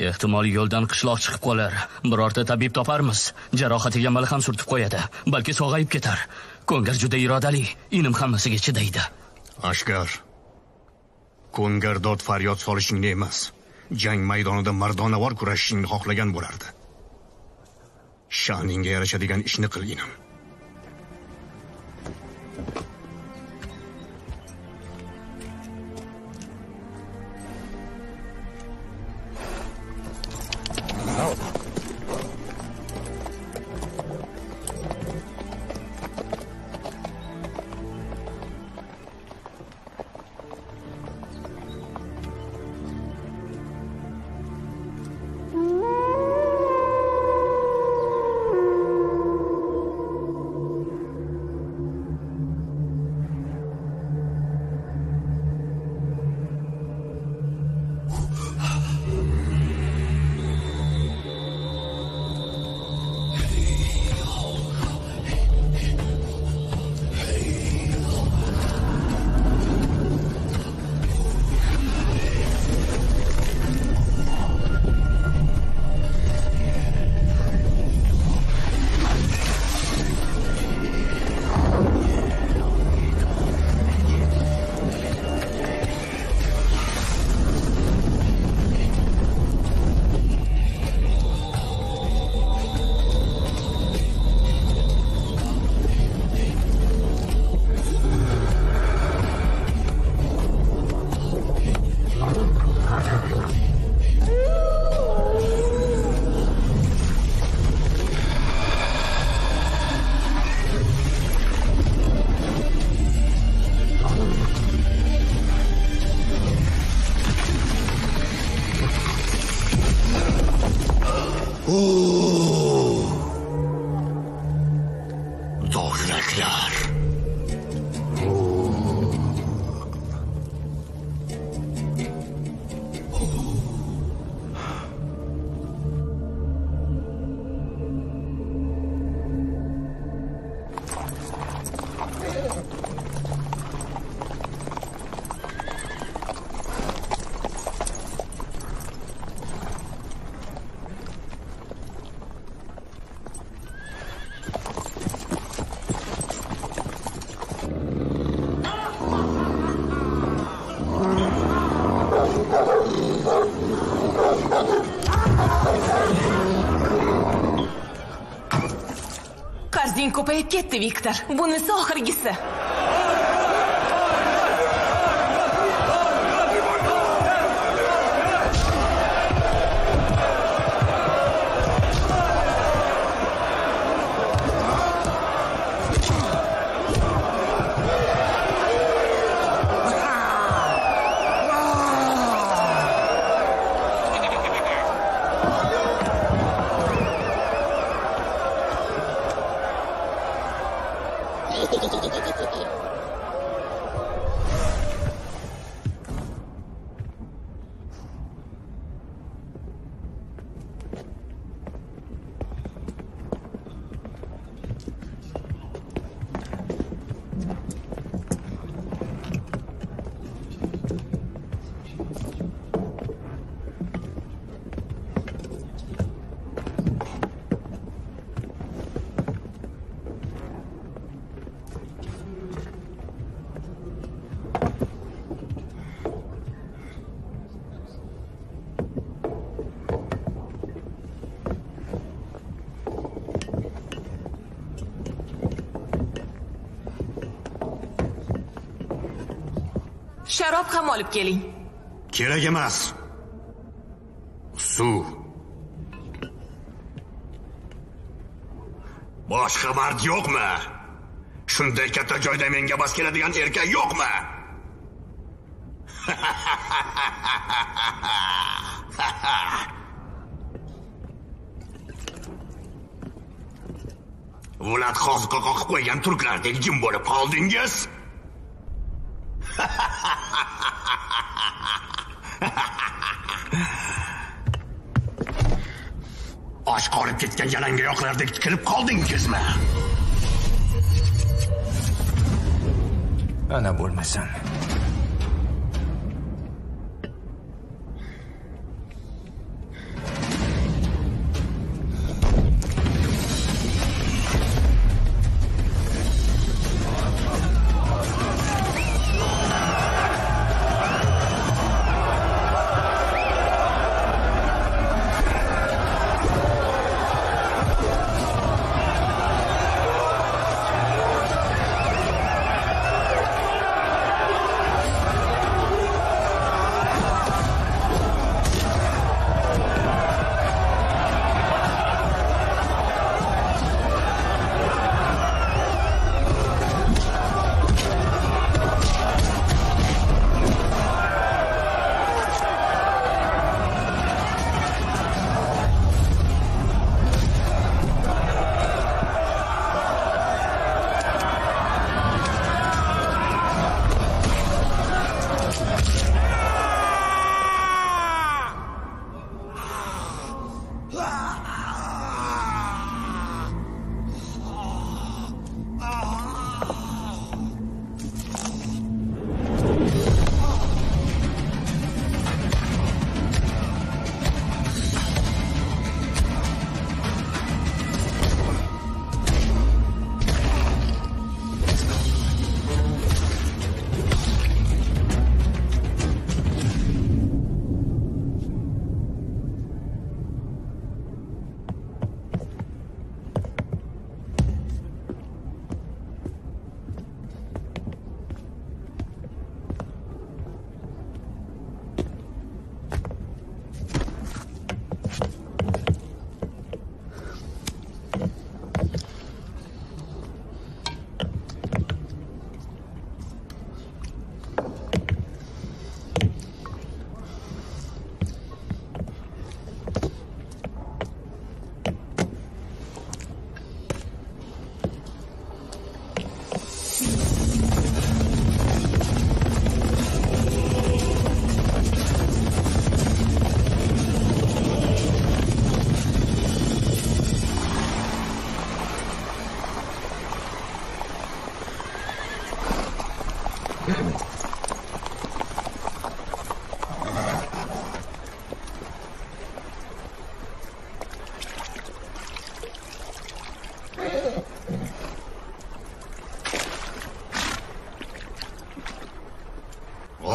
ehtimol yo'ldan qishloq chiqib qolar birorta tabib toparmiz jarohatiga malham surtib qo'yadi balki sog'ayib ketar ko'ngar juda irodali. Inim hammasiga chidaydi. Ashkar ko'ngar dod faryod solishingni emas. Jang maydonida mardonavor kurashishingni xohlagan bo'lardi. Sha'ningga yarashadigan ishni qil inim ko'payib ketdi viktor bunisi oxirgisi sharob ham olib keling. Kerak emas. Suv. Boshqa mard yo'qmi? Shunday katta joyda menga bas keladigan erkak yo'qmi? Vlad qoziqa qoqib qo'ygan turklardek jim bo'lib qoldingiz och qolib ketgan yalangoyoqlardek tikilib qoldingizmi ana bo'lmasam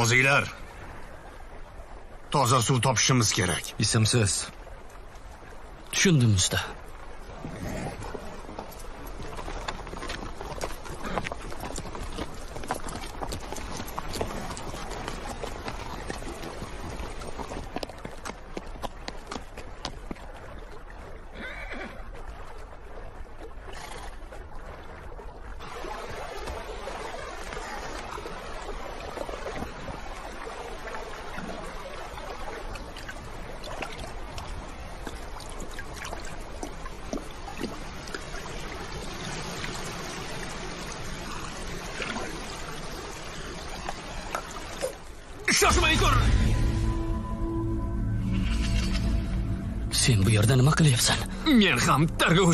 g'oziylar toza suv topishimiz kerak ismsiz tushundim usta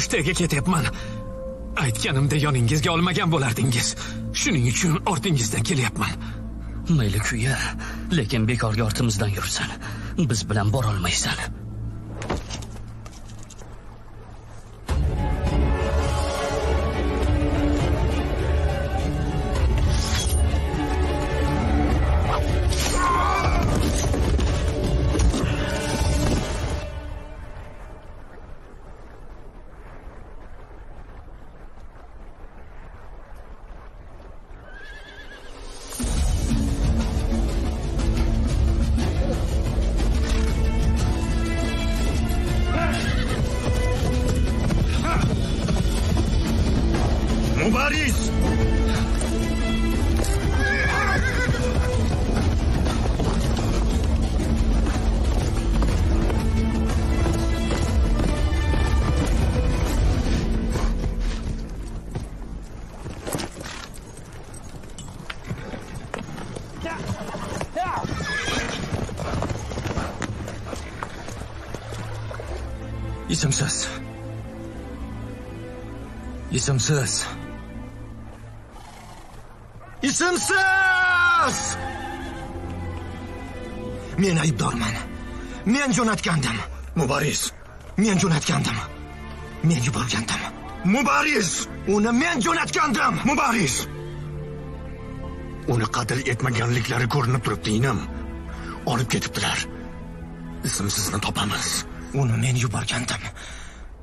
targovishtaga ketyapman. Aytganimda yoningizga olmagan bo'lardingiz. Shuning uchun ortingizdan kelyapman. Mayli kuya lekin bekorga ortimizdan yursan biz bilan borolmaysan. Jo'natgandim. Mubaris men jo'natgandim. Men yuborgandim. Mubaris uni men jo'natgandim. Mubaris uni qadr etmaganliklari ko'rinib turibdi inim olib ketibdilar. Ismsizni topamiz. Uni men yuborgandim.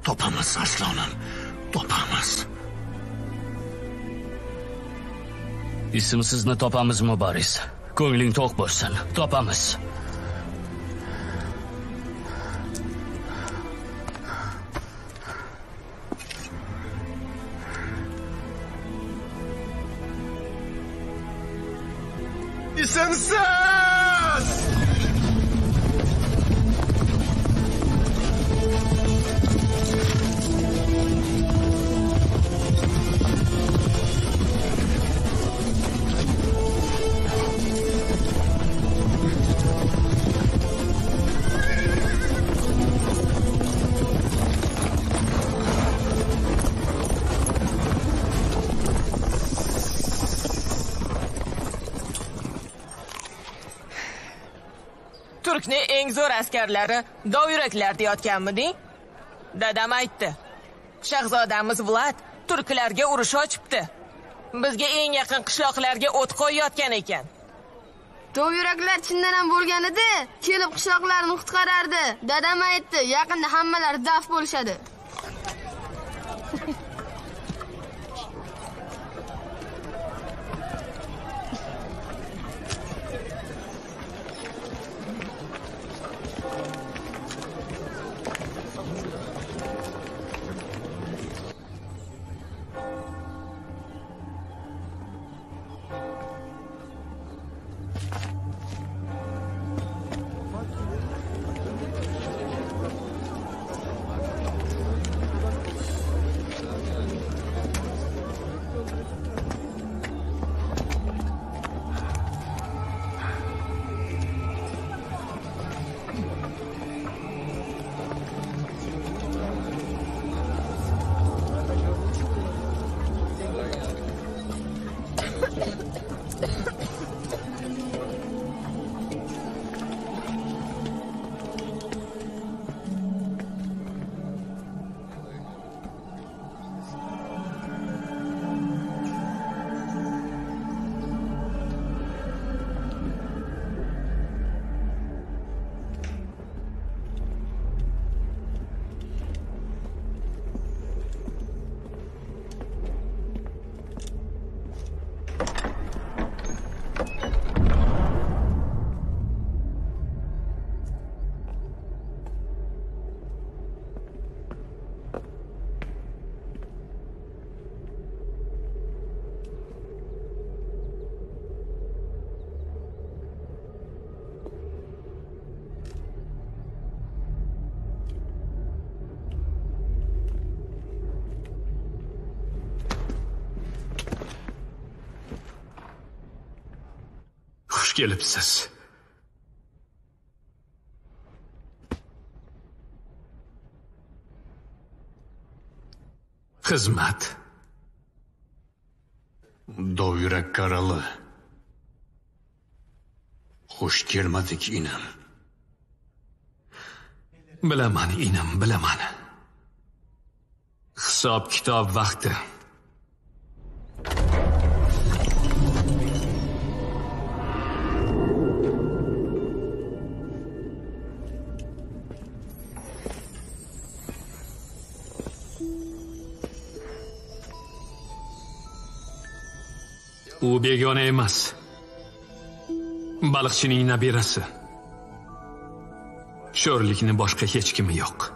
Topamiz aslonim. Topamiz. Ismsizni topamiz mubaris ko'ngling to'q bo'lsin. Topamiz. Turkni eng zo'r askarlari dovyuraklar deyotganmiding dadam aytdi shahzodamiz vlad turklarga urush ochibdi. Bizga eng yaqin qishloqlarga o't qo'yayotgan ekan. Dovyuraklar chindan ham bo'lganida kelib qishloqlarni qutqarardi. Dadam aytdi yaqinda hammalari daf bo'lishadi. Kelibsiz xizmat dovyurak qarali xush kelmadik inam bilaman inim bilaman hisob kitob vaqti u begona emas baliqchining nabirasi. Sho'rlikni boshqa hech kimi yo'q.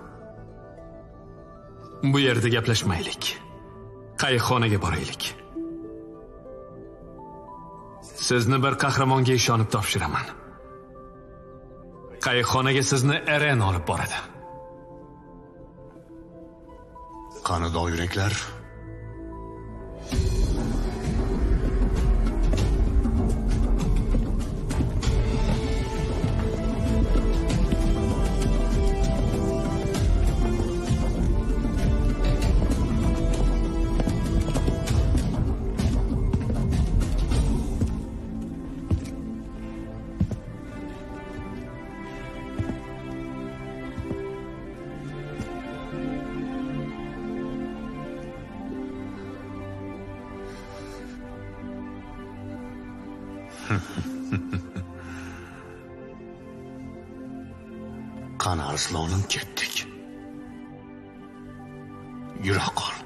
Bu yerda gaplashmaylik. Qayiqxonaga boraylik? Sizni bir qahramonga ishonib topshiraman. Qayiqxonaga sizni eren olib boradi? Qani dovyuraklar qani arslonim ketdik yura qol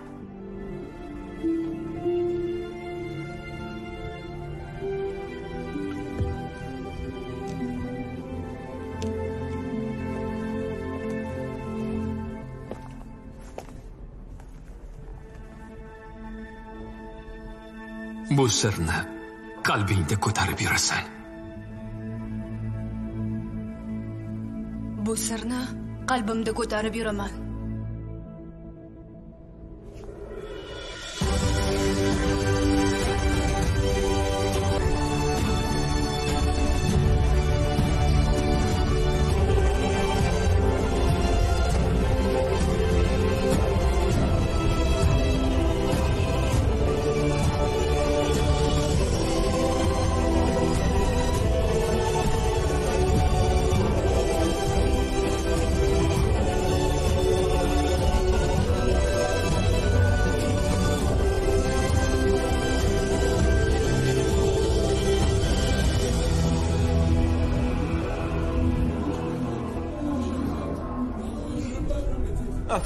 bu sirni qalbingda ko'tarib yurasan sirni qalbimda ko'tarib yuraman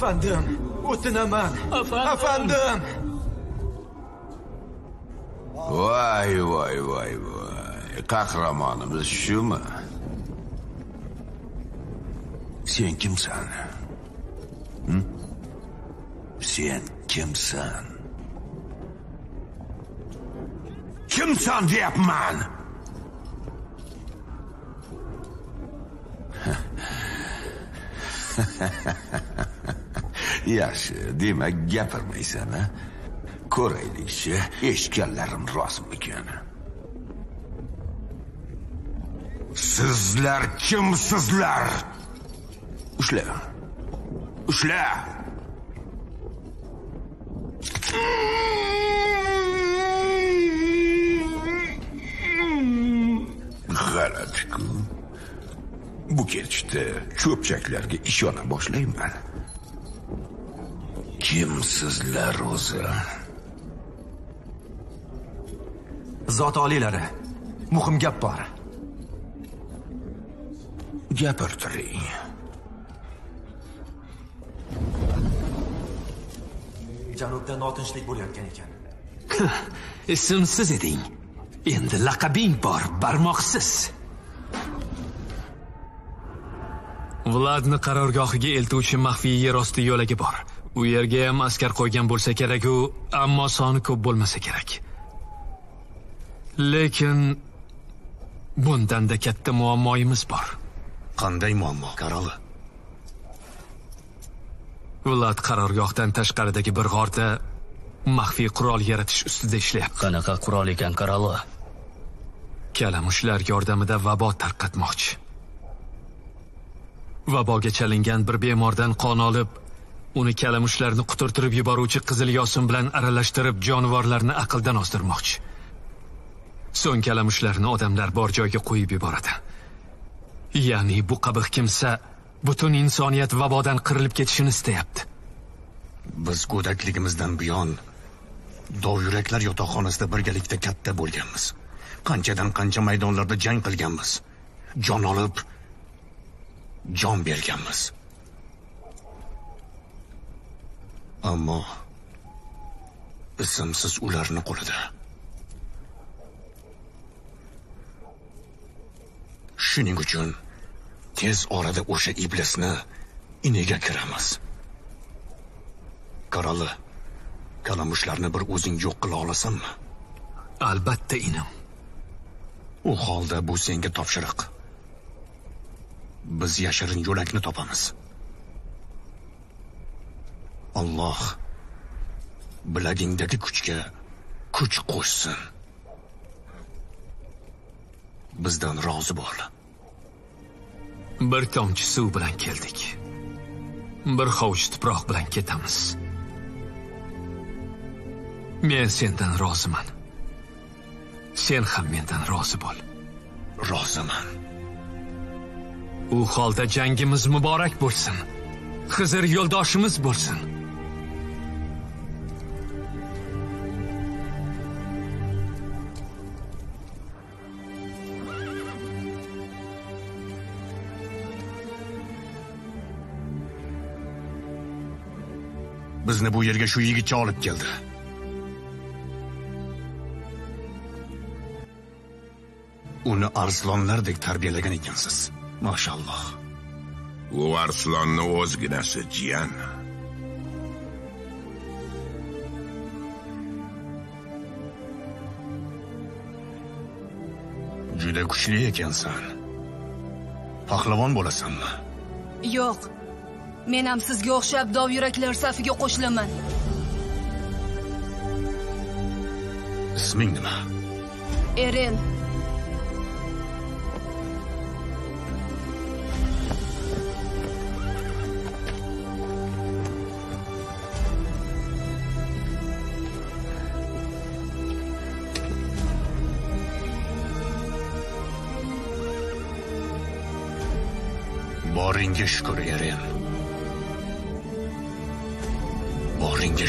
afandim o'tinaman afandim voy voy voy voy qahramonimiz shumi sen kimsan Hm? sen kimsan kimsan deyapman yaxshi demak gapirmaysan a ko'raylikchi eshitganlarim rostmikan sizlar kimsizlar? Ushla. Ushla. G'alati-ku bu ketishda cho'pchaklarga ishona boshlayman. Kimsizlar o'zi zot oliylari muhim gap bor. Gapirtiring janubda notinchlik bo'layotgan ekan. Ismsiz eding. Endi laqabing bor barmoqsiz. Vladni qarorgohiga eltuvchi maxfiy yerosti yo'lagi bor u yerga ham askar qo'ygan bo'lsa keraku ammo soni ko'p bo'lmasa kerak. Lekin bundanda katta muammoyimiz bor. Qanday muammo qaroli vlad qarorgohdan tashqaridagi bir g'orda maxfiy qurol yaratish ustida ishlayapti. Qanaqa qurol ekan qaralo kalamushlar yordamida vabo tarqatmoqchi. Vaboga chalingan bir bemordan qon olib uni kalamushlarni quturtirib yuboruvchi qizil yosin bilan aralashtirib jonivorlarni aqldan ozdirmoqchi. So'ng kalamushlarni odamlar bor joyga qo'yib yuboradi. Ya'ni bu qabih kimsa butun insoniyat vabodan qirilib ketishini istayapti. Biz go'dakligimizdan buyon dovyuraklar yotoqxonasida birgalikda katta bo'lganmiz. Qanchadan qancha maydonlarda jang qilganmiz. Jon olib jon berganmiz. Ammo ismsiz ularni qo'lida. Shuning uchun tez orada o'sha iblisni iniga kiramiz. Qaroli kalamushlarni bir o'zing yo'q qila olasanmi? Albatta inim. U holda bu senga topshiriq. Biz yashirin yo'lakni topamiz alloh bilagingdagi kuchga kuch qo'shsin. Bizdan rozi bo'l. Bir tomchi suv bilan keldik. Bir hovuch tuproq bilan ketamiz. Men sendan roziman. Sen ham mendan rozi bo'l. Roziman. U holda jangimiz muborak bo'lsin. Xizr yo'ldoshimiz bo'lsin bizni bu yerga shu yigitcha olib keldi. Uni arslonlardek tarbiyalagan ekansiz. Mashalloh. U arslonni o'zginasi jiyan. Juda kuchli ekansan. Pahlavon bo'lasanmi? Yo'q men ham sizga o'xshab dovyuraklar safiga qo'shilaman. Isming nima? Eren boringga shukur eren boringga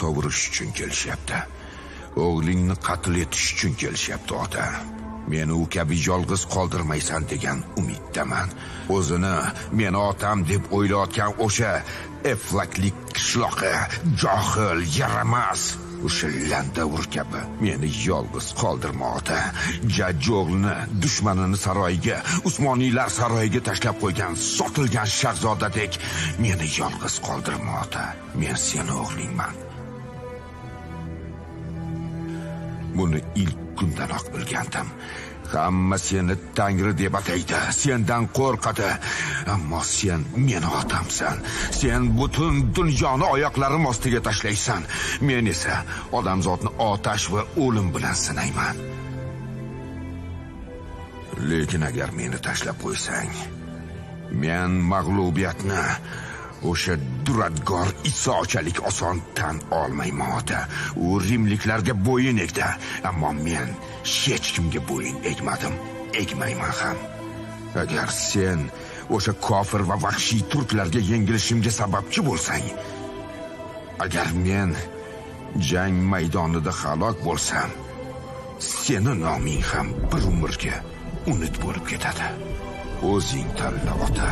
sovurish uchun kelishyapti o'g'lingni qatl etish uchun kelishyapti ota. Meni u kabi yolg'iz qoldirmaysan degan umiddaman. O'zini meni otam deb o'ylayotgan o'sha eflaklik qishloqi johil yaramas o'sha landavur kabi. Meni yolg'iz qoldirma ota. Jajji o'g'lini dushmanini saroyiga usmoniylar saroyiga tashlab qo'ygan sotilgan shahzodadek meni yolg'iz qoldirma ota. Men seni o'g'lingman. Buni ilk kundanoq bilgandim. Hamma seni tangri deb ataydi. Sendan qo'rqadi. Ammo sen meni otamsan. Sen butun dunyoni oyoqlarim ostiga tashlaysan. Men esa odamzodni otash va o'lim bilan sinayman. Lekin agar meni tashlab qo'ysang men mag'lubiyatni o'sha duradgor isochalik oson tan olmayman ota u rimliklarga bo'yin egdi ammo men hech kimga bo'yin egmadim egmayman ham. Agar sen o'sha kofir va vahshiy turklarga yengilishimga sababchi bo'lsang agar men jang maydonida halok bo'lsam seni noming ham bir umrga unut bo'lib ketadi. O'zing tanla ota.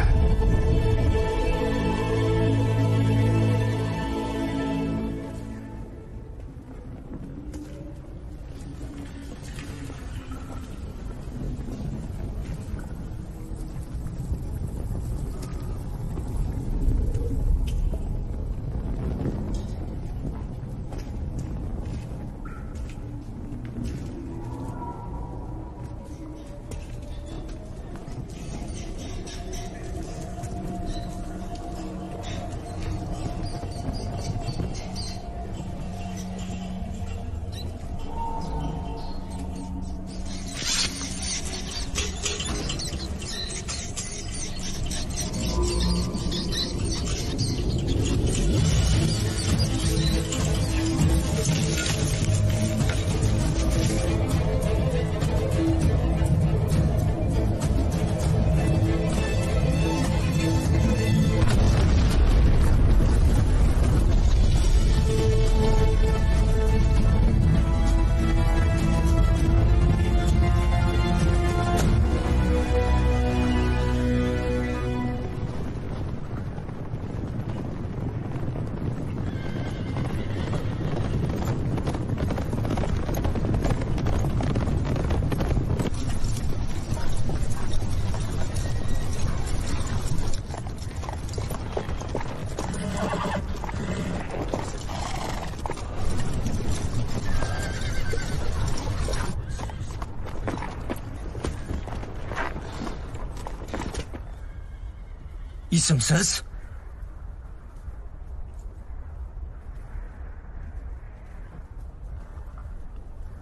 Ismsiz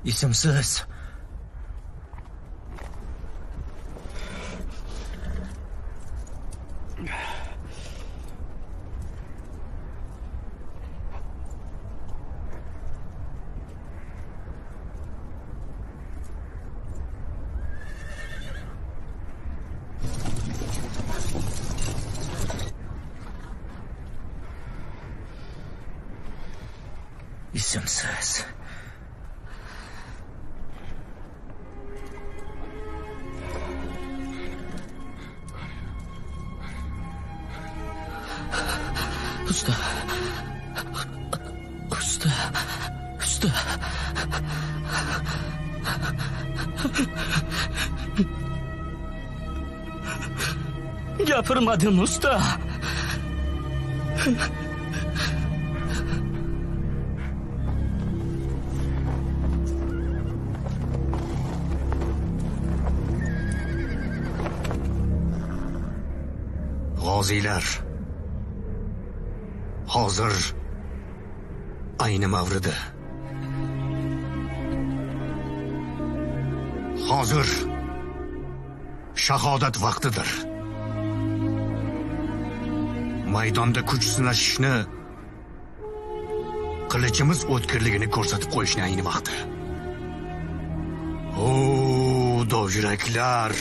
ismsiz isimsiz usta. Usta. Usta. Gapirmadim usta. G'oziylar hozir ayni mavridi hozir shahodat vaqtidir. Maydonda kuch sinashishni qilichimiz o'tkirligini ko'rsatib qo'yishni ayni vaqti. O dovyuraklar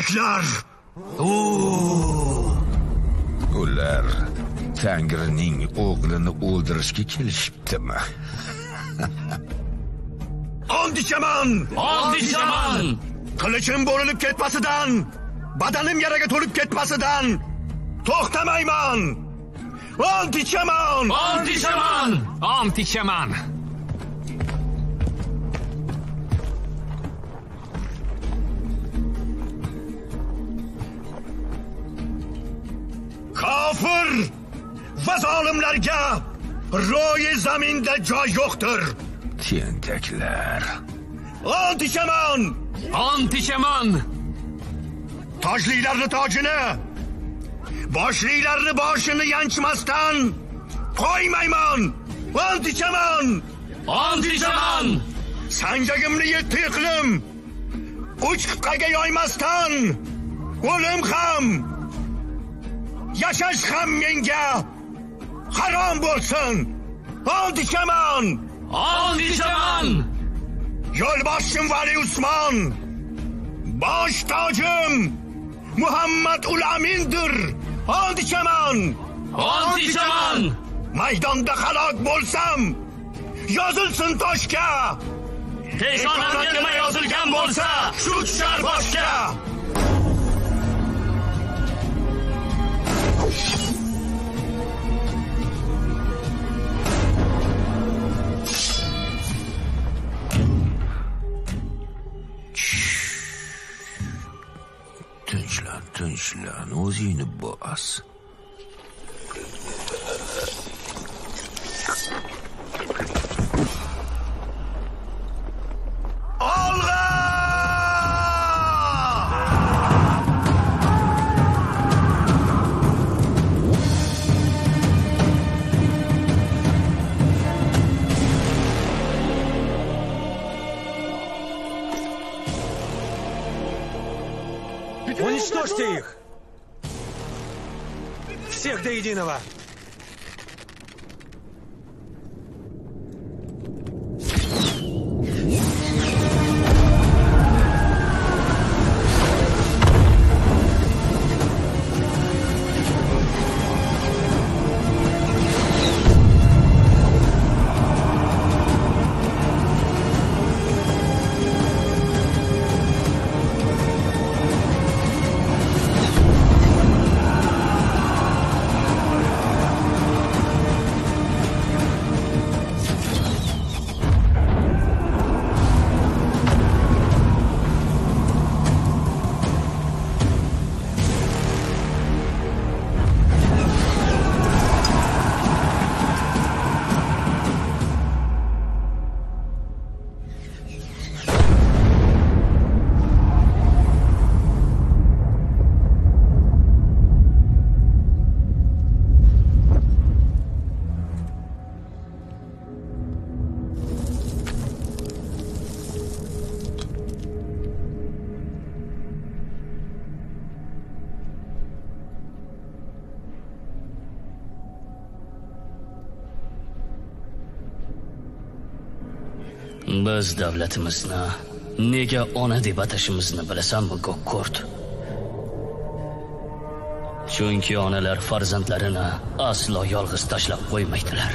Erkaklar! ular tangrining o'g'lini o'ldirishga kelishibdimi Ont ichaman! Ont ichaman! Qilichim bo'linib ketmasidan, badanim yaraga to'lib ketmasidan to'xtamayman! Ont ichaman! Ont ichaman! Ont ichaman! Ro'yi zaminda joy yo'qdir. tentaklar Ont ichaman! Ont ichaman! Tojlilarni tojini, boshlilarni boshini yanchmasdan qo'ymayman! Ont ichaman! Ont ichaman! Sanjagimni yetti iqlim uch qit'aga yoymasdan o'lim ham yashash ham menga harom bo'lsin. Ont ichaman! Ont ichaman! Yo'lboshchim Vali Usmon bosh tojim Muhammad ul Amindir. Ont ichaman! Ont ichaman! Maydonda halok bo'lsam, yozilsin toshga. Peshonamga nima yozilgan bo'lsa, shu tushar boshga. Tinchlan tinchlan o'zingni Миронова. Biz davlatimizni nega ona deb atashimizni bilasanmi, Gokkurt? Chunki onalar farzandlarini aslo yolg'iz tashlab qo'ymaydilar.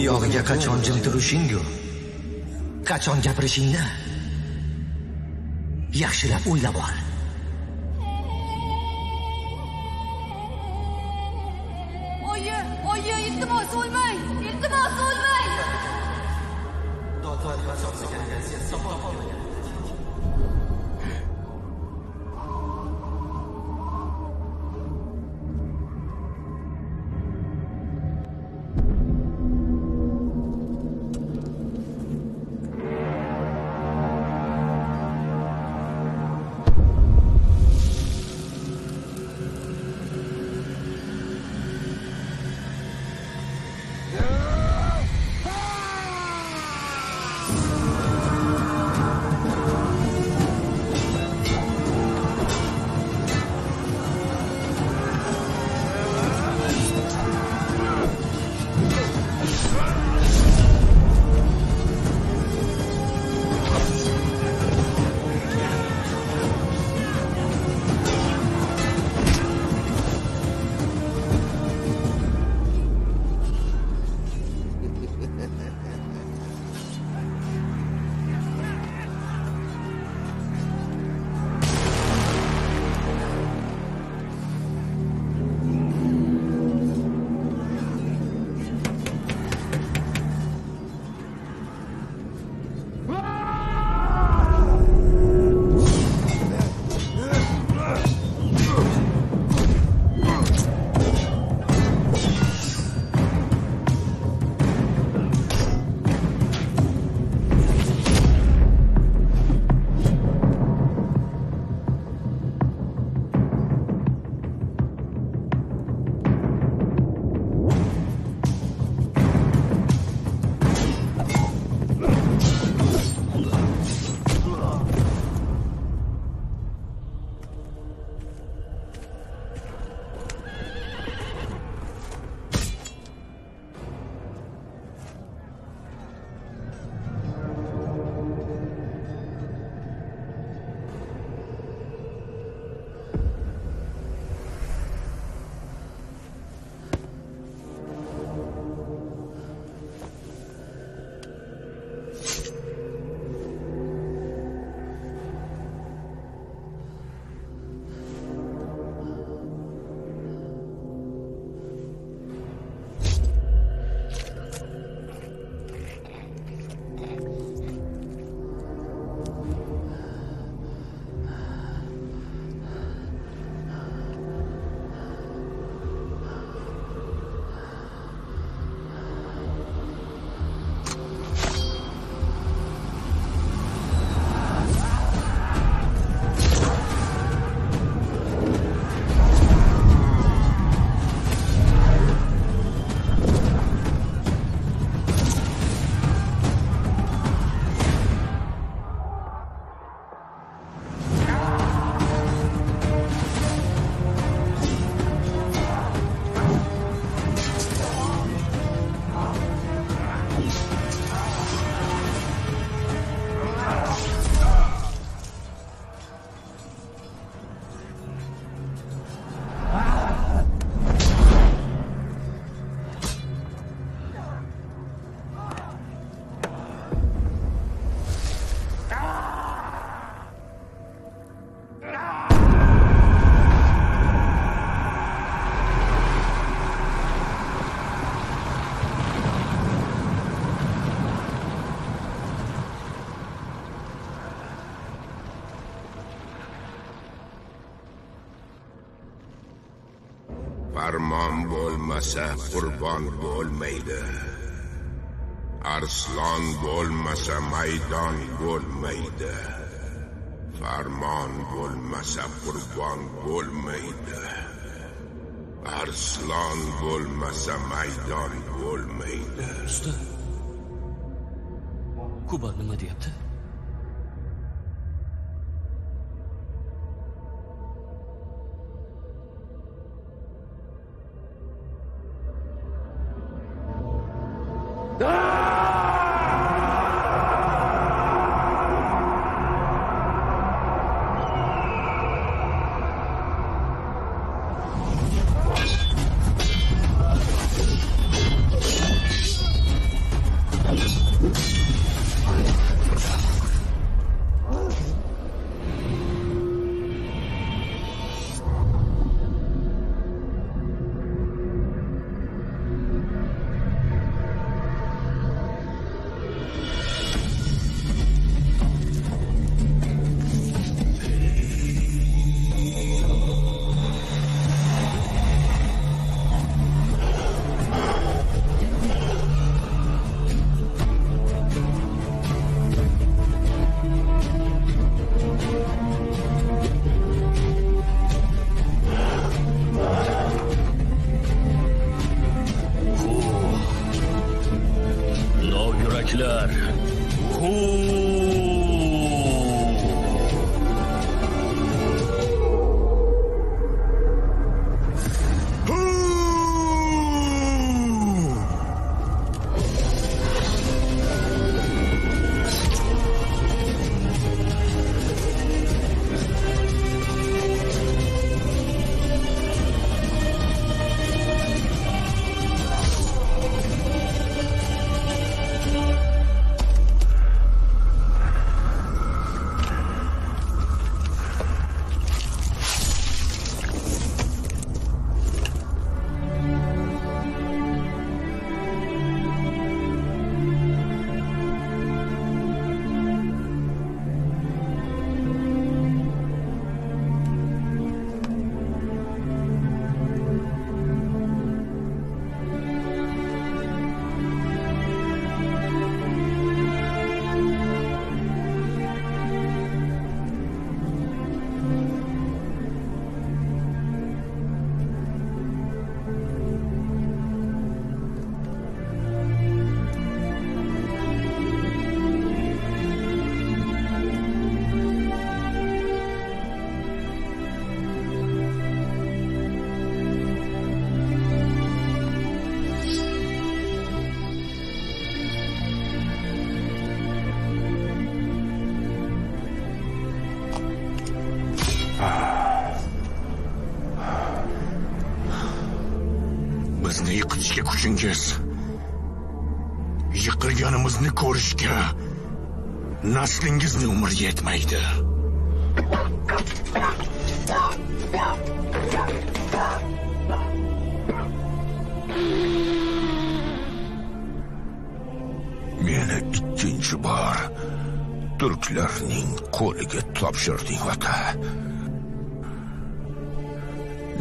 Bu yog'iga qachon jim turishingu qachon gapirishingni yaxshilab o'ylab ol bo'lmasa qurbon bo'lmaydi. Arslon bo'lmasa maydon bo'lmaydi. Qilishga naslingizni umr yetmaydi meni ikkinchi bor turklarning qo'liga topshirding ota.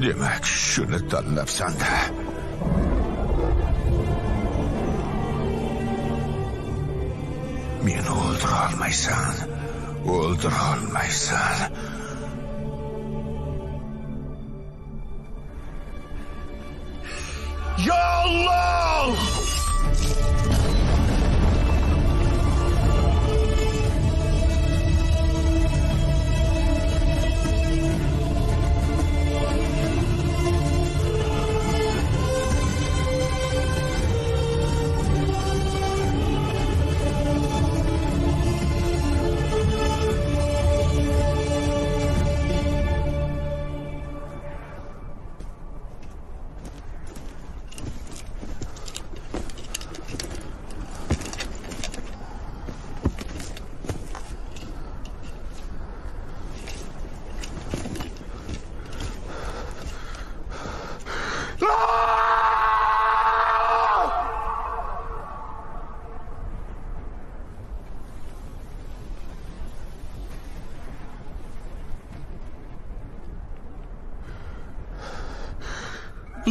Demak shuni tanlabsanda Ultron, my son. Ultron, my son.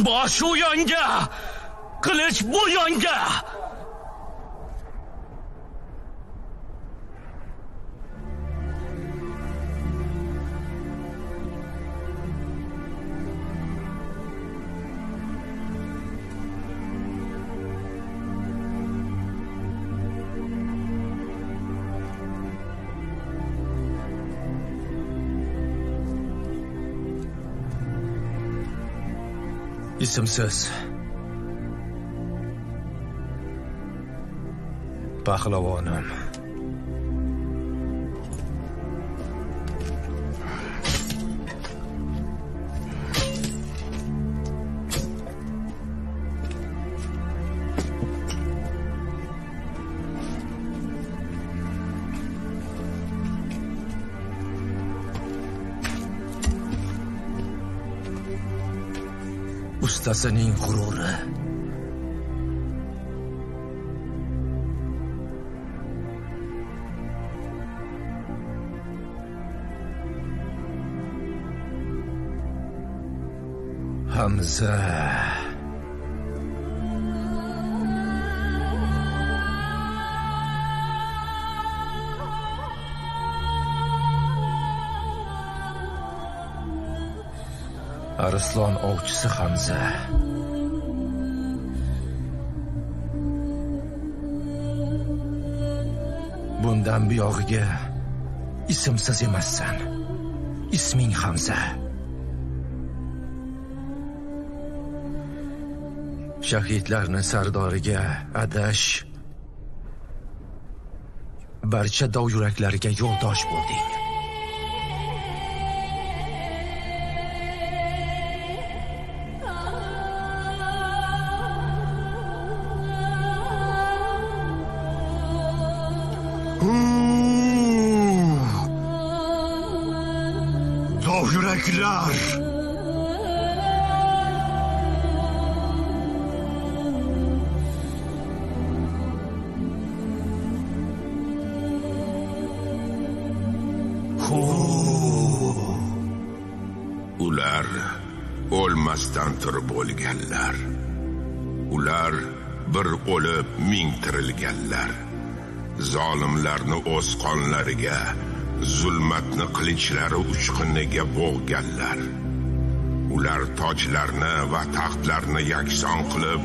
Bosh u yonga qilich bu esimsiz pahlavonim مختص این حمزه. Arslon ovchisi hamza. Bundan buyog'iga ismsiz emassan. Isming hamza. Shahidlarni sardoriga adash barcha dovyuraklariga yo'ldosh bo'lding. Ichlari qilichlari uchquniga bo'g'ganlar ular tojlarni va taxtlarni yakson qilib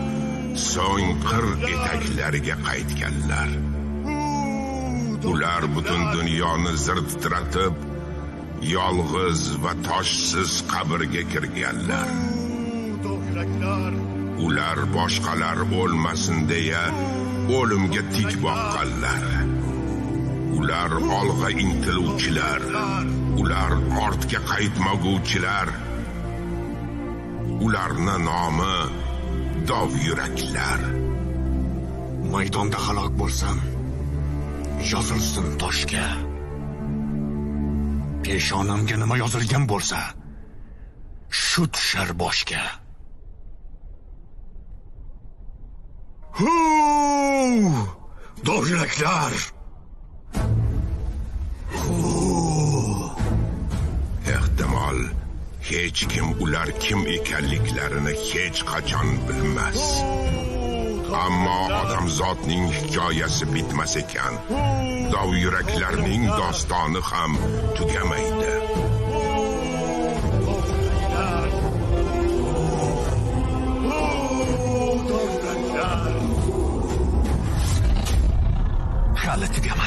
so'ng qir etaklariga qaytganlar. Ular butun dunyoni zir titratib yolg'iz va toshsiz qabrga kirganlar. Ular boshqalar o'lmasin deya o'limga tik boqqanlar. Ular olg'a intiluvchilar. Ular ortga qaytmaguvchilar. Ularni nomi dov yuraklar. Maydonda halok bo'lsam yozilsin toshga. Peshonamga nima yozilgan bo'lsa shu tushar boshga. Dov yuraklar! hech kim ular kim ekanliklarini hech qachon bilmas. Ammo odamzodning hikoyasi bitmas ekan. Dov yuraklarning dostoni ham tugamaydi. Hali tugamadi